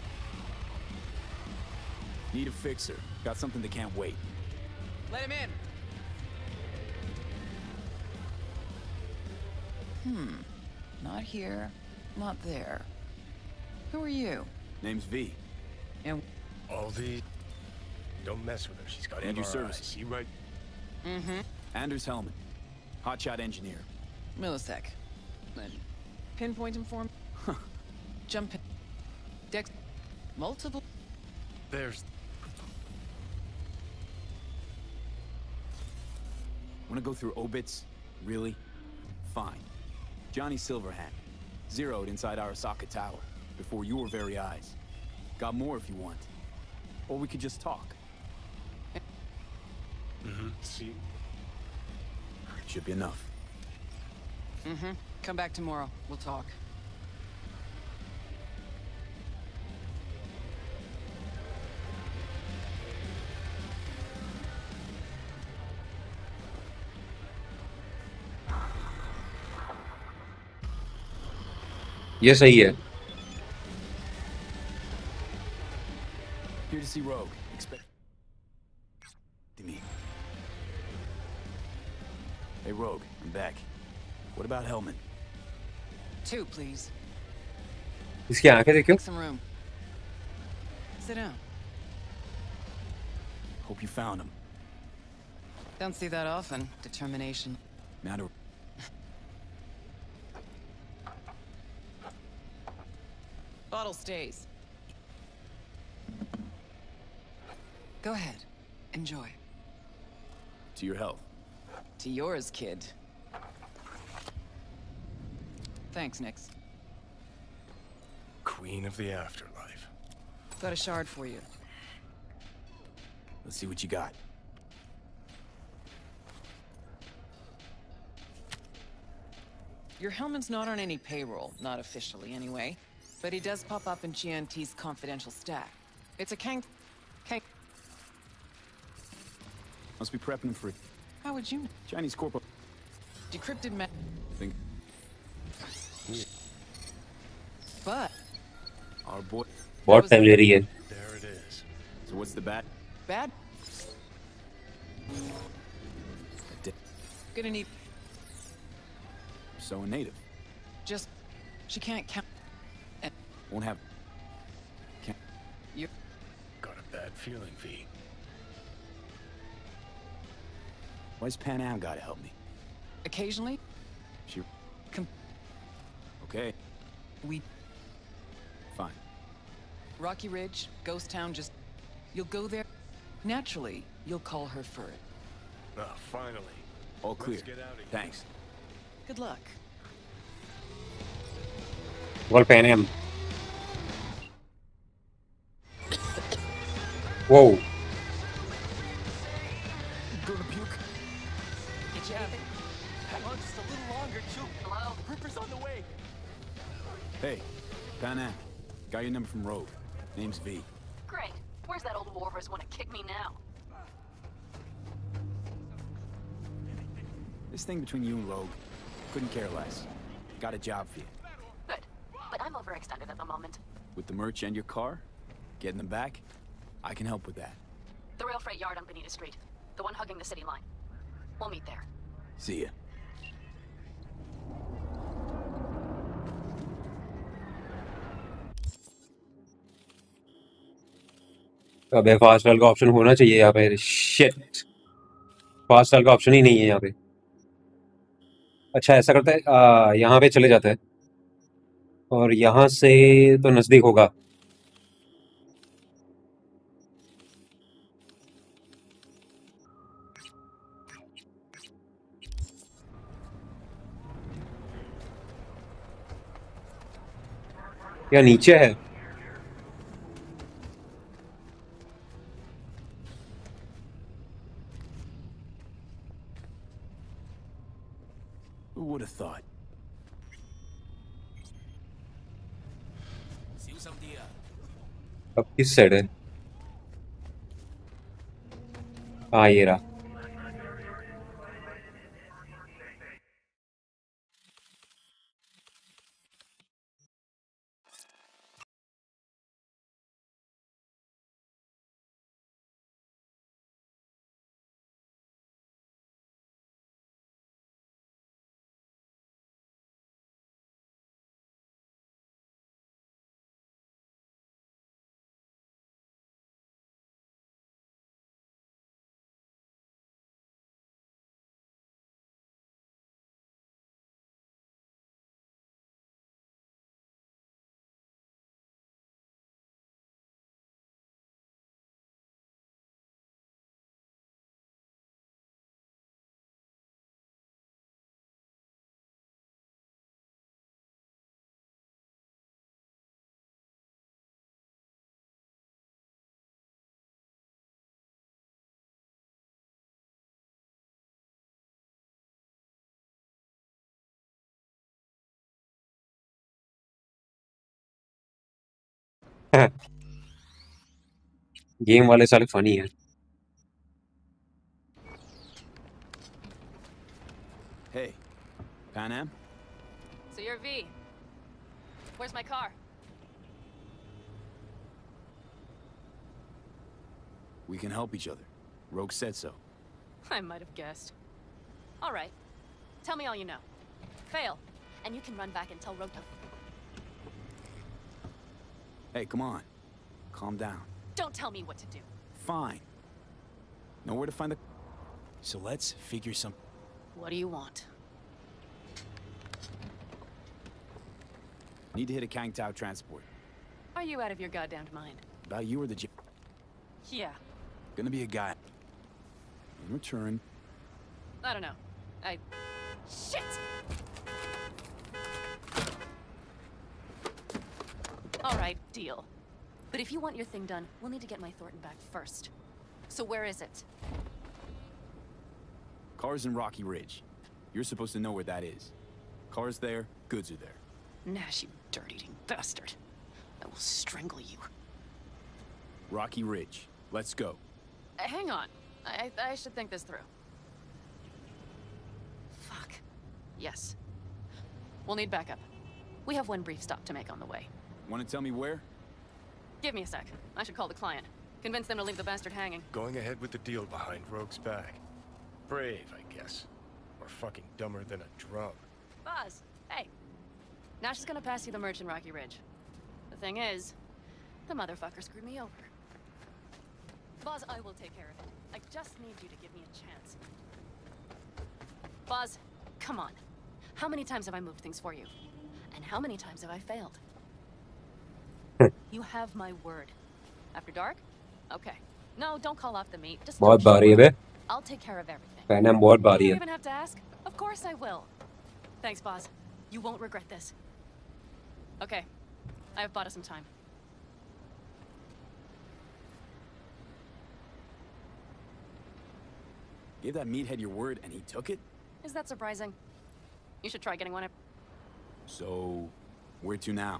Need a fixer. Got something that can't wait. Let him in. Hmm. Not here. Not there. Who are you? Name's V. And All the... Don't mess with her. She's got And your MRIs. services. See right... Mm-hmm. Anders Hellman. Hotshot engineer. Millisec. Then pinpoint him for me. Jump in. Dex. Multiple. There's... Wanna go through obits? Really? Fine. Johnny Silverhand. Zeroed inside Arasaka Tower. Before your very eyes. Got more if you want. Or we could just talk. Mm-hmm. See? Should be enough. Mm-hmm. Come back tomorrow. We'll talk. ये सही है Here to see Rogue. Expect Hey, Rogue, I'm back. What about Hellman? Two, please. इसकी आंखें देखो Make some room. Sit down. Hope you found him. Don't see that often. Determination. Matter. Bottle stays. Go ahead. Enjoy. To your health. To yours, kid. Thanks, Nix. Queen of the afterlife. Got a shard for you. Let's see what you got. Your Hellman's not on any payroll, not officially anyway. But he does pop up in GNT's confidential stack. It's a Kang... Kang... Must be prepping him for how would you know? Chinese corporal. Decrypted ma- Think. Yeah. But. Our boy. What family? There it is. So what's the bad? Bad. Gonna need. So a native. Just. She can't count. Won't have. Can't. You. Got a bad feeling, V. Why's Panam gotta help me? Occasionally, She. Com- Okay. we... Fine. Rocky Ridge, Ghost Town, just... You'll go there. Naturally, you'll call her for it. Ah, finally. All Let's clear. get out of here. Thanks. Good luck. Well, Panam. Whoa. Gonna puke. Get you out of it. Hang on just a little longer, Chu. Hello? Ripper's on the way. Hey, Panam. Got your number from Rogue. Name's V. Great. Where's that old warhorse want to kick me now? This thing between you and Rogue. Couldn't care less. Got a job for you. Good. But I'm overextended at the moment. With the merch and your car? Getting them back? I can help with that. The rail freight yard on Bonita Street. The one hugging the city line. We'll meet there. See ya. अबे fast travel का option होना चाहिए यहाँ पे। Shit fast travel का option ही नहीं है यहाँ पे। अच्छा ऐसा करते हैं यहाँ पे चले जाते हैं। और यहाँ से तो नज़दीक होगा। या नीचे है। अब किस साइड है? हाँ ये रहा। गेम वाले साले फनी है Hey, Panam? So you're V. Where's my car? We can help each other. Rogue said so. I might have guessed. All right. Tell me all you know. Fail, and you can run back and tell Rogue to Hey, come on. Calm down. Don't tell me what to do. Fine. Know where to find the... So let's figure some... What do you want? Need to hit a Kang Tao transport. Are you out of your goddamn mind? About you or the... Yeah. Gonna be a guy. In return, I don't know. I... Shit! All right, deal. But if you want your thing done, we'll need to get my Thorton back first. So where is it? Car's in Rocky Ridge. You're supposed to know where that is. Car's there, goods are there. Nash, you dirt-eating bastard. I will strangle you. Rocky Ridge. Let's go. Uh, hang on. I, I should think this through. Fuck. Yes. We'll need backup. We have one brief stop to make on the way. Want to tell me where? Give me a sec. I should call the client. Convince them to leave the bastard hanging. Going ahead with the deal behind Rogue's back. Brave, I guess. Or fucking dumber than a drum. Buzz, hey. Nash is gonna pass you the merch in Rocky Ridge. The thing is, the motherfucker screwed me over. Buzz, I will take care of it. I just need you to give me a chance. Buzz, come on. How many times have I moved things for you? And how many times have I failed? you have my word. After dark? Okay. No, don't call off the meat. Just बहुत don't भारी है show bay up. I'll take care of everything. पैनम बहुत भारी You है even have to ask? Of course I will. Thanks, Boz. You won't regret this. Okay. I have bought us some time. Gave that meathead your word and he took it? Is that surprising? You should try getting one at So, where to now?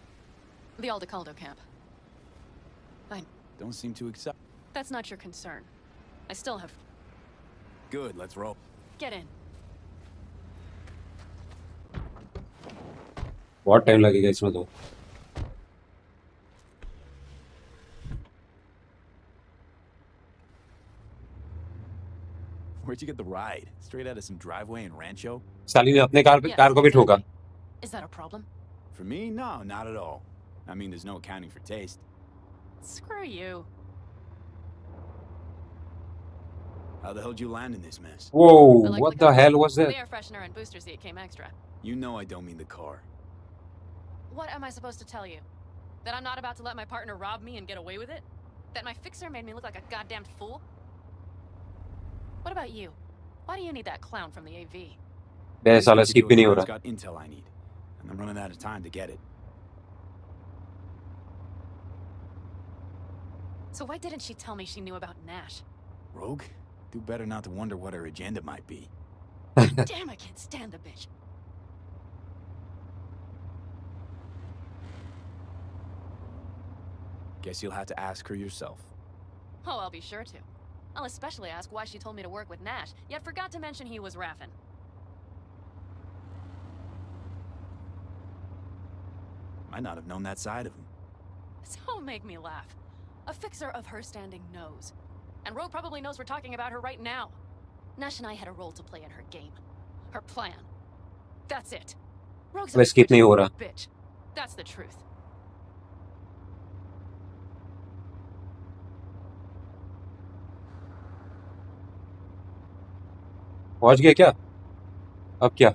the Aldecaldo camp. Fine. Don't seem to accept. That's not your concern. I still have... Good, let's roll. Get in. बहुत time लगेगा इसमें तो Where'd you get the ride? Straight out of some driveway in Rancho? साली ने अपने car पे car को भी ठोका Is that a problem? For me, no, not at all. I mean, there's no accounting for taste. Screw you. How the hell did you land in this mess? Whoa, like what the hell was that? Air freshener and booster seat came extra. You know I don't mean the car. What am I supposed to tell you? That I'm not about to let my partner rob me and get away with it? That my fixer made me look like a goddamn fool? What about you? Why do you need that clown from the AV? There's all skip in got intel I need, and I'm running out of time to get it. So why didn't she tell me she knew about Nash? Rogue? Do better not to wonder what her agenda might be. Damn, I can't stand the bitch. Guess you'll have to ask her yourself. Oh, I'll be sure to. I'll especially ask why she told me to work with Nash, yet forgot to mention he was Raffen. Might not have known that side of him. Don't make me laugh. A fixer of her standing knows. And Rogue probably knows we're talking about her right now. Nash and I had a role to play in her game. Her plan. That's it. Rogue's a बस skip नहीं हो रहा bitch. That's the truth. पहुंच गया क्या अब क्या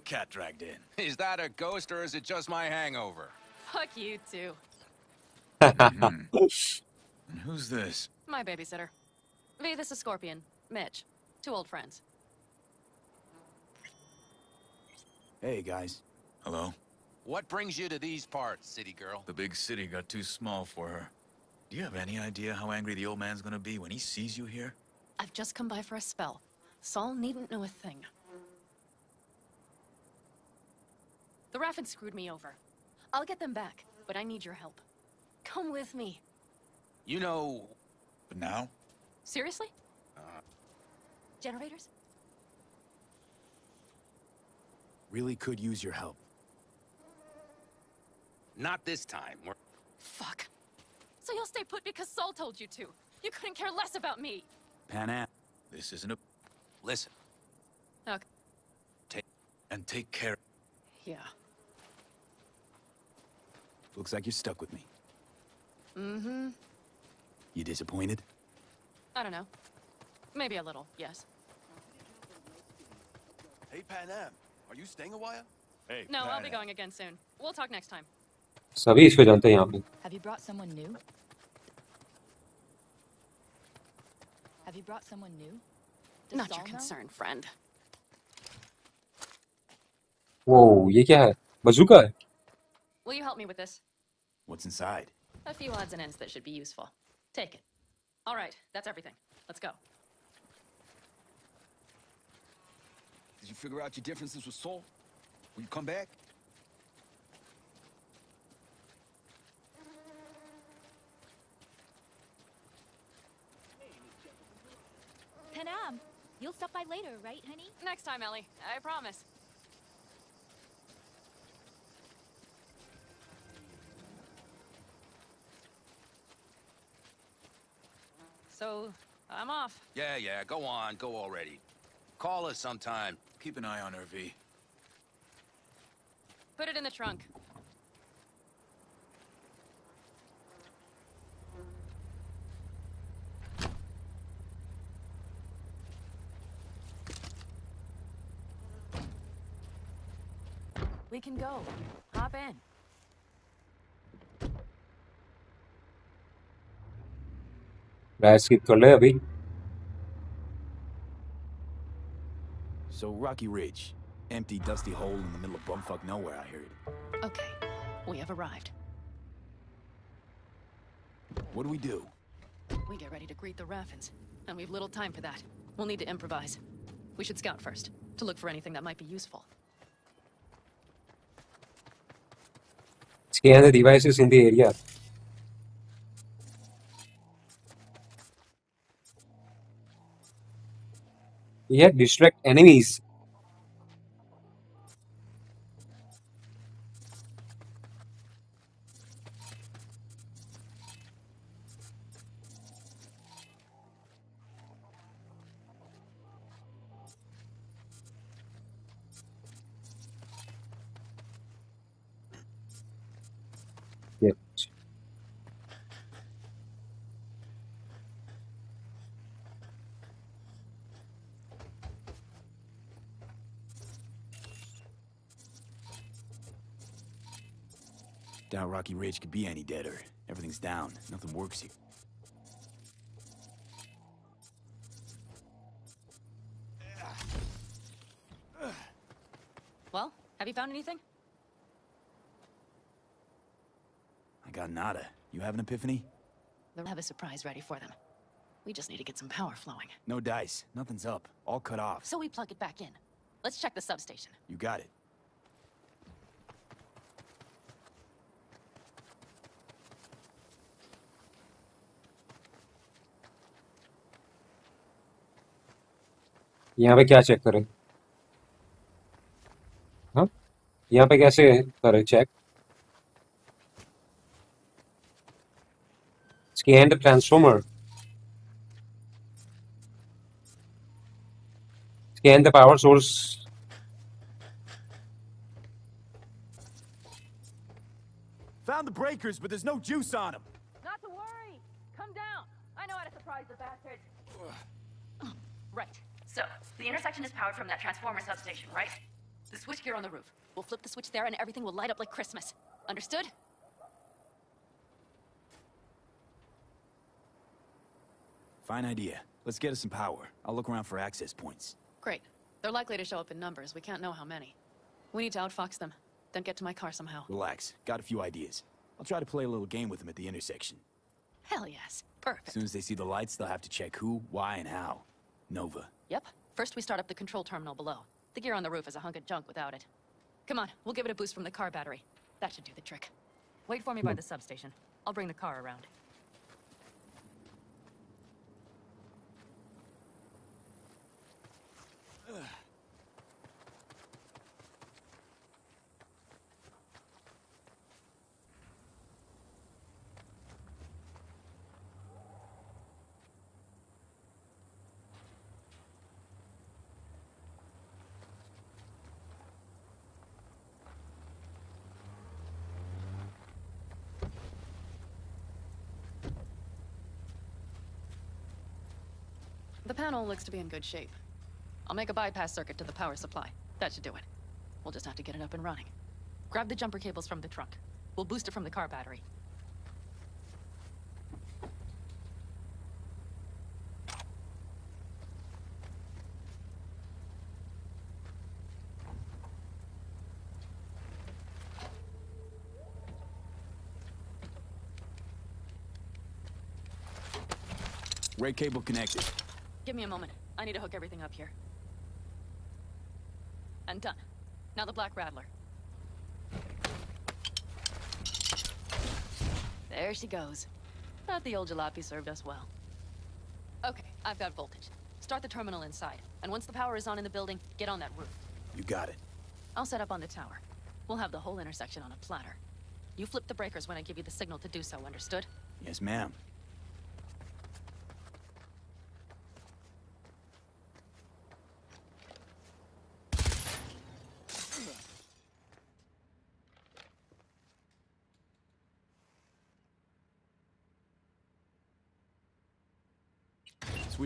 cat dragged in? Is that a ghost or is it just my hangover? Fuck you too. And who's this? My babysitter. V, this is Scorpion. Mitch. Two old friends. Hey, guys. Hello? What brings you to these parts, city girl? The big city got too small for her. Do you have any idea how angry the old man's gonna be when he sees you here? I've just come by for a spell. Saul needn't know a thing. The Raffen screwed me over. I'll get them back, but I need your help. Come with me. You know... But now? Seriously? Uh... Generators? Really could use your help. Not this time. We're... Fuck. So you'll stay put because Saul told you to. You couldn't care less about me. Panam. This isn't a... Listen, Okay. Take... And take care... Yeah. Looks like you're stuck with me. Mm-hmm. You disappointed? I don't know. Maybe a little, yes. Hey, Panam, are you staying a while? Hey, no, Pan I'll be going again soon. We'll talk next time. Have you brought someone new? Have you brought someone new? Does Not your concern, know? friend. Whoa, ये क्या है? Bazooka है? Will you help me with this? What's inside? A few odds and ends that should be useful. Take it. All right, that's everything. Let's go. Did you figure out your differences with Saul? Will you come back? Panam, you'll stop by later, right, honey? Next time, Ellie. I promise. So, I'm off. Yeah, yeah, go on, go already. Call us sometime. Keep an eye on her, V. Put it in the trunk. We can go. Hop in. Là, est-ce qu'il? So Rocky Ridge, empty dusty hole in the middle of bumfuck nowhere, I heard. Okay, we have arrived. What do we do? We get ready to greet the Raffens, and we've little time for that. We'll need to improvise. We should scout first, to look for anything that might be useful. Scan the devices in the area. Yeah distract enemies Yep. Doubt could be any deader. Everything's down. Nothing works here. Well, have you found anything? I got nada. You have an epiphany? They'll have a surprise ready for them. We just need to get some power flowing. No dice. Nothing's up. All cut off. So we plug it back in. Let's check the substation. You got it. यहाँ पे क्या check करें हाँ यहाँ पे कैसे करें check scan the transformer scan the power source Found the breakers, but there's no juice on them. Not to worry. Come down. I know how to surprise the bastards. Right. So, the intersection is powered from that transformer substation, right? The switchgear on the roof. We'll flip the switch there and everything will light up like Christmas. Understood? Fine idea. Let's get us some power. I'll look around for access points. Great. They're likely to show up in numbers. We can't know how many. We need to outfox them, then get to my car somehow. Relax. Got a few ideas. I'll try to play a little game with them at the intersection. Hell yes. Perfect. As soon as they see the lights, they'll have to check who, why, and how. Nova. Yep. First we start up the control terminal below. The gear on the roof is a hunk of junk without it. Come on, we'll give it a boost from the car battery. That should do the trick. Wait for me by hmm. the substation. I'll bring the car around. The panel looks to be in good shape. I'll make a bypass circuit to the power supply. That should do it. We'll just have to get it up and running. Grab the jumper cables from the trunk. We'll boost it from the car battery. Ray cable connected. Give me a moment. I need to hook everything up here. And done. Now the Black Rattler. There she goes. Thought the old jalopy served us well. Okay, I've got voltage. Start the terminal inside. And once the power is on in the building, get on that roof. You got it. I'll set up on the tower. We'll have the whole intersection on a platter. You flip the breakers when I give you the signal to do so, understood? Yes, ma'am.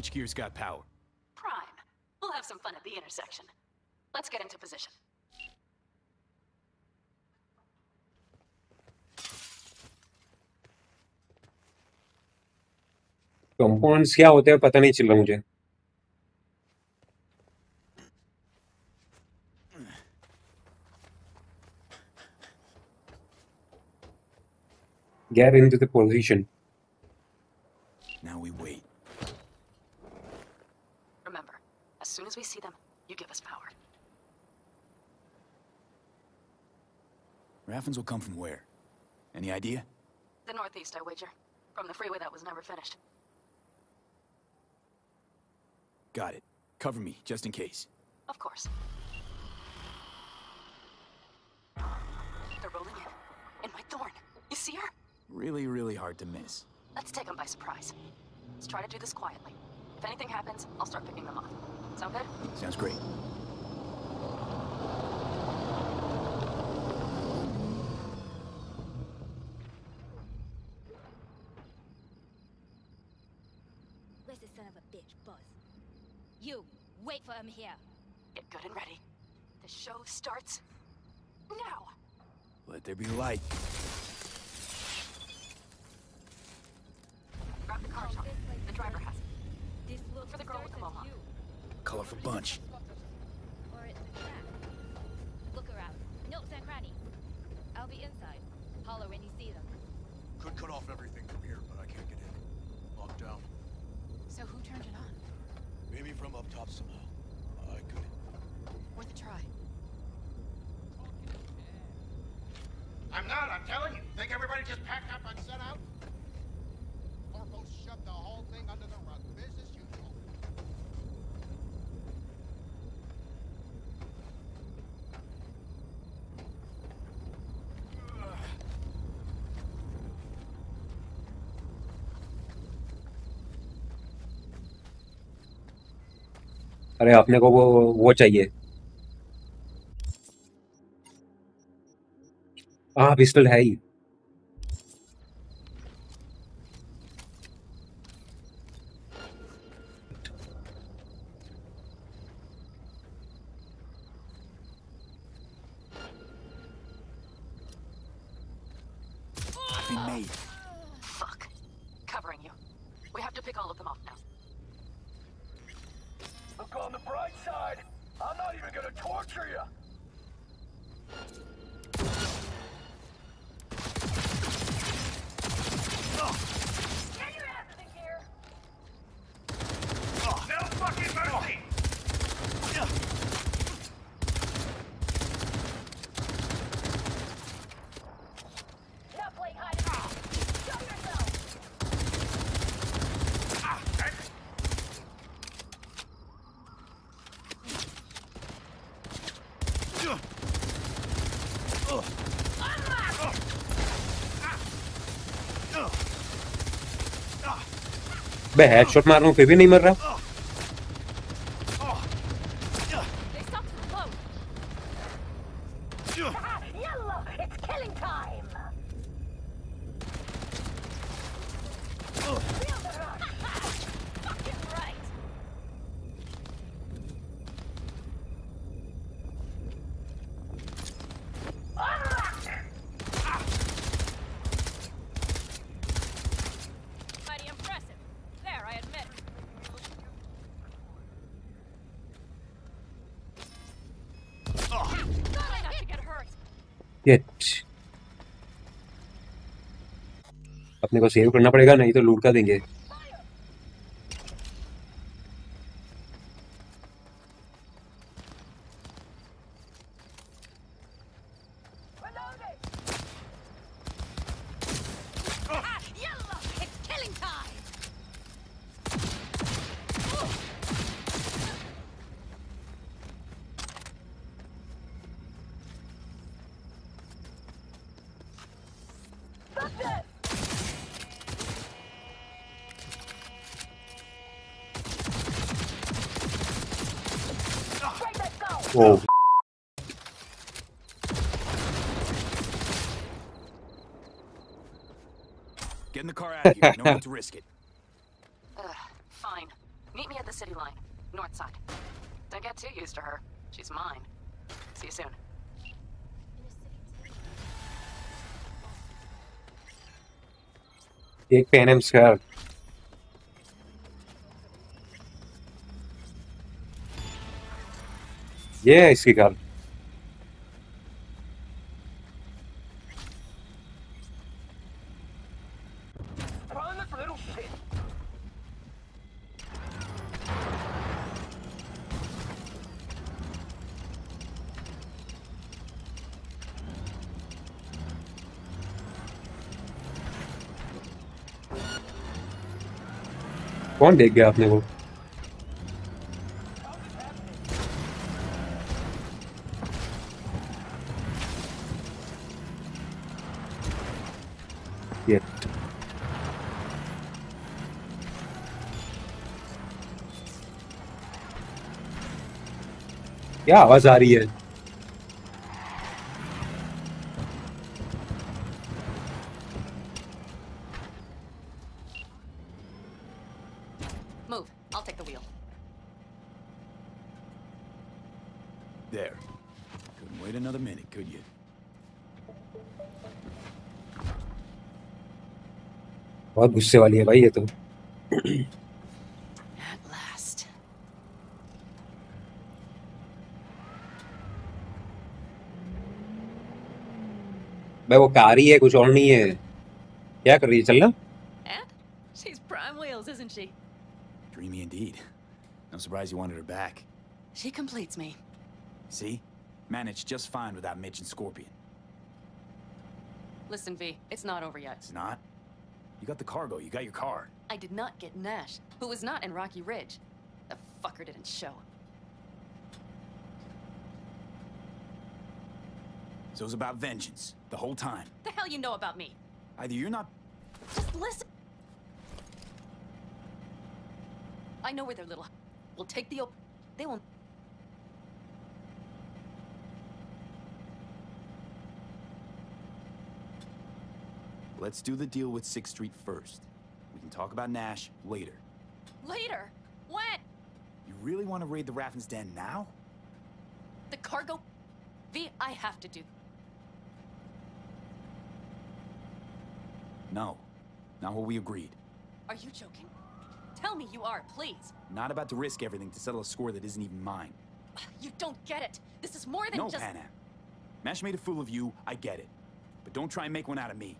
Switchgear's got power. Prime. We'll have some fun at the intersection. Let's get into position. Compounds क्या होते हैं पता नहीं चल रहा मुझे Get into the position. Now we wait. Soon as we see them, you give us power. Raffens will come from where? Any idea? The northeast, I wager. From the freeway that was never finished. Got it. Cover me, just in case. Of course. They're rolling in. In my thorn. You see her? Really, really hard to miss. Let's take them by surprise. Let's try to do this quietly. If anything happens, I'll start picking them off. Sound good? Sounds great. Where's the son of a bitch, Buzz? You, wait for him here. Get good and ready. The show starts now. Let there be light. Grab the car shop. The driver has it. Look for the girl with the mohawk. Colorful bunch. Or it's the back. Look around. Nooks and crannies. I'll be inside. Holler when you see them. Could cut off everything from here, but I can't get in. Locked down. So who turned it on? Maybe from up top somehow. I could. Worth a try. I'm not, I'm telling you. Think everybody just packed up and set out? Corporal shoved the whole thing under the rug. अरे अपने को वो वो चाहिए। हाँ pistol है ही I've been made. Fuck. Covering you. We have to pick all of them off now. Look on the bright side. I'm not even gonna torture you. बे हेडशॉट मार रहा हूँ फिर भी नहीं मर रहा They stopped to blow. Yellow, it's killing time. Fucking right. Mighty impressive. There, I admit. Try not to get hurt. Shit. अपने को सेव करना पड़ेगा नहीं तो लूट का देंगे risk it. Ugh, fine. Meet me at the city line, north side. Don't get too used to her. She's mine. See you soon. एक पेन एम स्क्वायर ये है इसकी कार कौन देख गया आपने ये। क्या आवाज़ आ रही है? बहुत गुस्से वाली है भाई ये तो भाई वो कार ही है कुछ और नहीं है क्या कर रही है चलना she's prime wheels, isn't she? Dreamy indeed. No surprise you wanted her back. She completes me. See? Managed just fine without Mitch and Scorpion. Listen, V, it's not over yet. It's not? You got the cargo, you got your car. I did not get Nash, who was not in Rocky Ridge. The fucker didn't show. So it was about vengeance, the whole time. The hell you know about me? Either you're not Just listen. I know where their little. We'll take the op. They won't. Let's do the deal with 6th Street first. We can talk about Nash later. Later. When? You really want to raid the Raffen's den now? The cargo. V, I have to do. No. Not what we agreed. Are you joking? Tell me you are, please. Not about to risk everything to settle a score that isn't even mine. You don't get it. This is more than no, just. Panam. Nash made a fool of you, I get it. But don't try and make one out of me.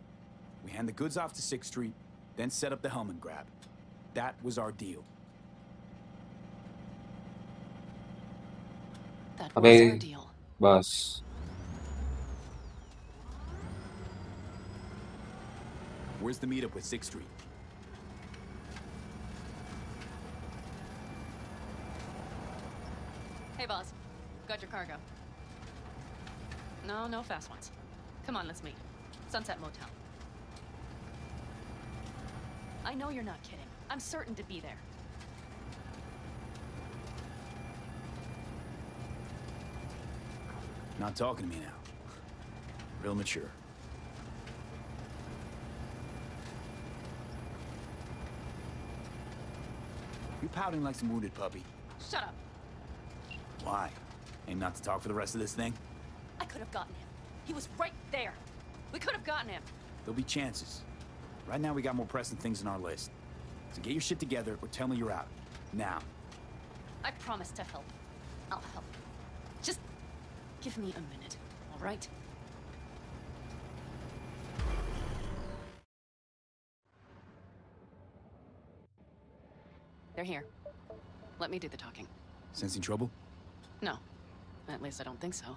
We hand the goods off to 6th Street, then set up the helm and grab. That was our deal. That was our deal. Boss. Where's the meetup with 6th Street? Hey, boss. Got your cargo. No, no fast ones. Come on, let's meet. Sunset Motel. I know you're not kidding. I'm certain to be there. Not talking to me now. Real mature. You're pouting like some wounded puppy. Shut up. Why? Aim not to talk for the rest of this thing? I could have gotten him. He was right there. We could have gotten him. There'll be chances. Right now we got more pressing things on our list. So get your shit together or tell me you're out. Now. I promise to help. I'll help. Just give me a minute, all right? They're here. Let me do the talking. Sensing trouble? No. At least I don't think so.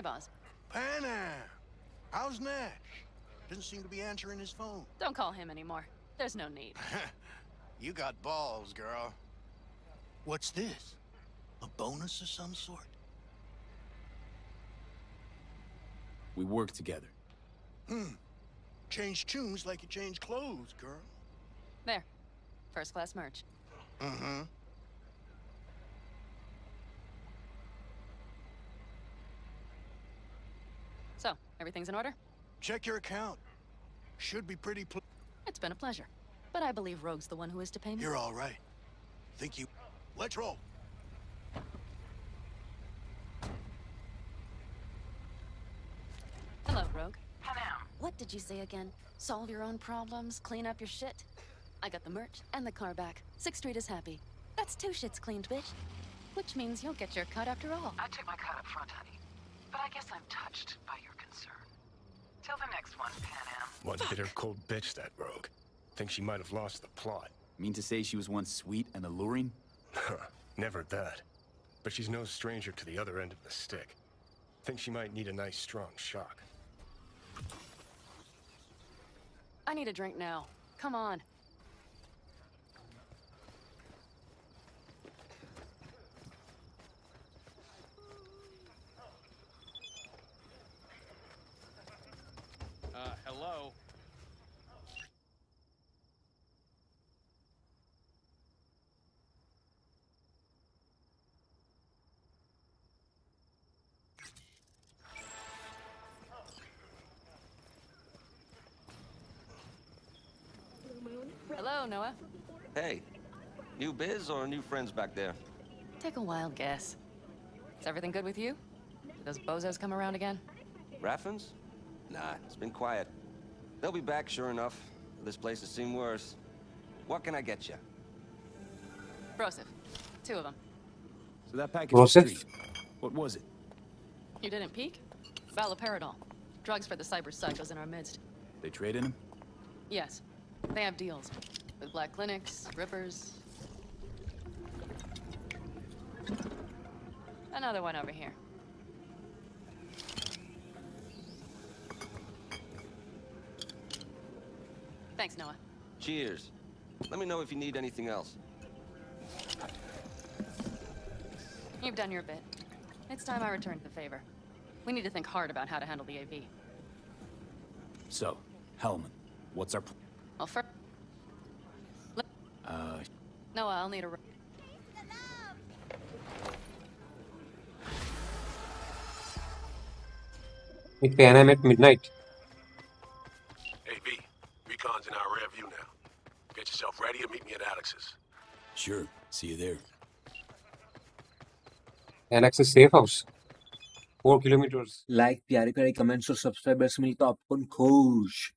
Hey, boss. Panam! How's Nash? Doesn't seem to be answering his phone. Don't call him anymore. There's no need. you got balls, girl. What's this? A bonus of some sort? We work together. Hmm. Change tunes like you change clothes, girl. There. First class merch. Mm-hmm. So, everything's in order? Check your account. Should be pretty pl- It's been a pleasure. But I believe Rogue's the one who is to pay me. You're all right. Think you... Let's roll. Hello, Rogue. What did you say again? Solve your own problems, clean up your shit? I got the merch and the car back. Sixth Street is happy. That's two shits cleaned, bitch. Which means you'll get your cut after all. I took my cut up front, honey. But I guess I'm touched by your concern. Till the next one, Pan Am. One bitter cold bitch, that rogue. Think she might have lost the plot. Mean to say she was once sweet and alluring? Never that. But she's no stranger to the other end of the stick. Think she might need a nice strong shock. I need a drink now. Come on. Hello? Hello, Noah. Hey, new biz or new friends back there? Take a wild guess. Is everything good with you? Did those bozos come around again? Raffens? Nah, it's been quiet. They'll be back, sure enough. This place has seen worse. What can I get you? Broseph. Two of them. So that package Well, was since- What was it? You didn't peek? Valoperidol. Drugs for the cyber psychos in our midst. They trade in them? Yes. They have deals. With black clinics, rippers. Another one over here. Thanks, Noah. Cheers. Let me know if you need anything else. You've done your bit. It's time I returned the favor. We need to think hard about how to handle the AV. So, Hellman, what's our... pl- Well, first... Uh, Noah, I'll need a... Meet Panam at midnight. See you there. Alex's safe house. Four kilometers. Like प्यारे प्यारे comments और subscribers मिलकर आपको खुश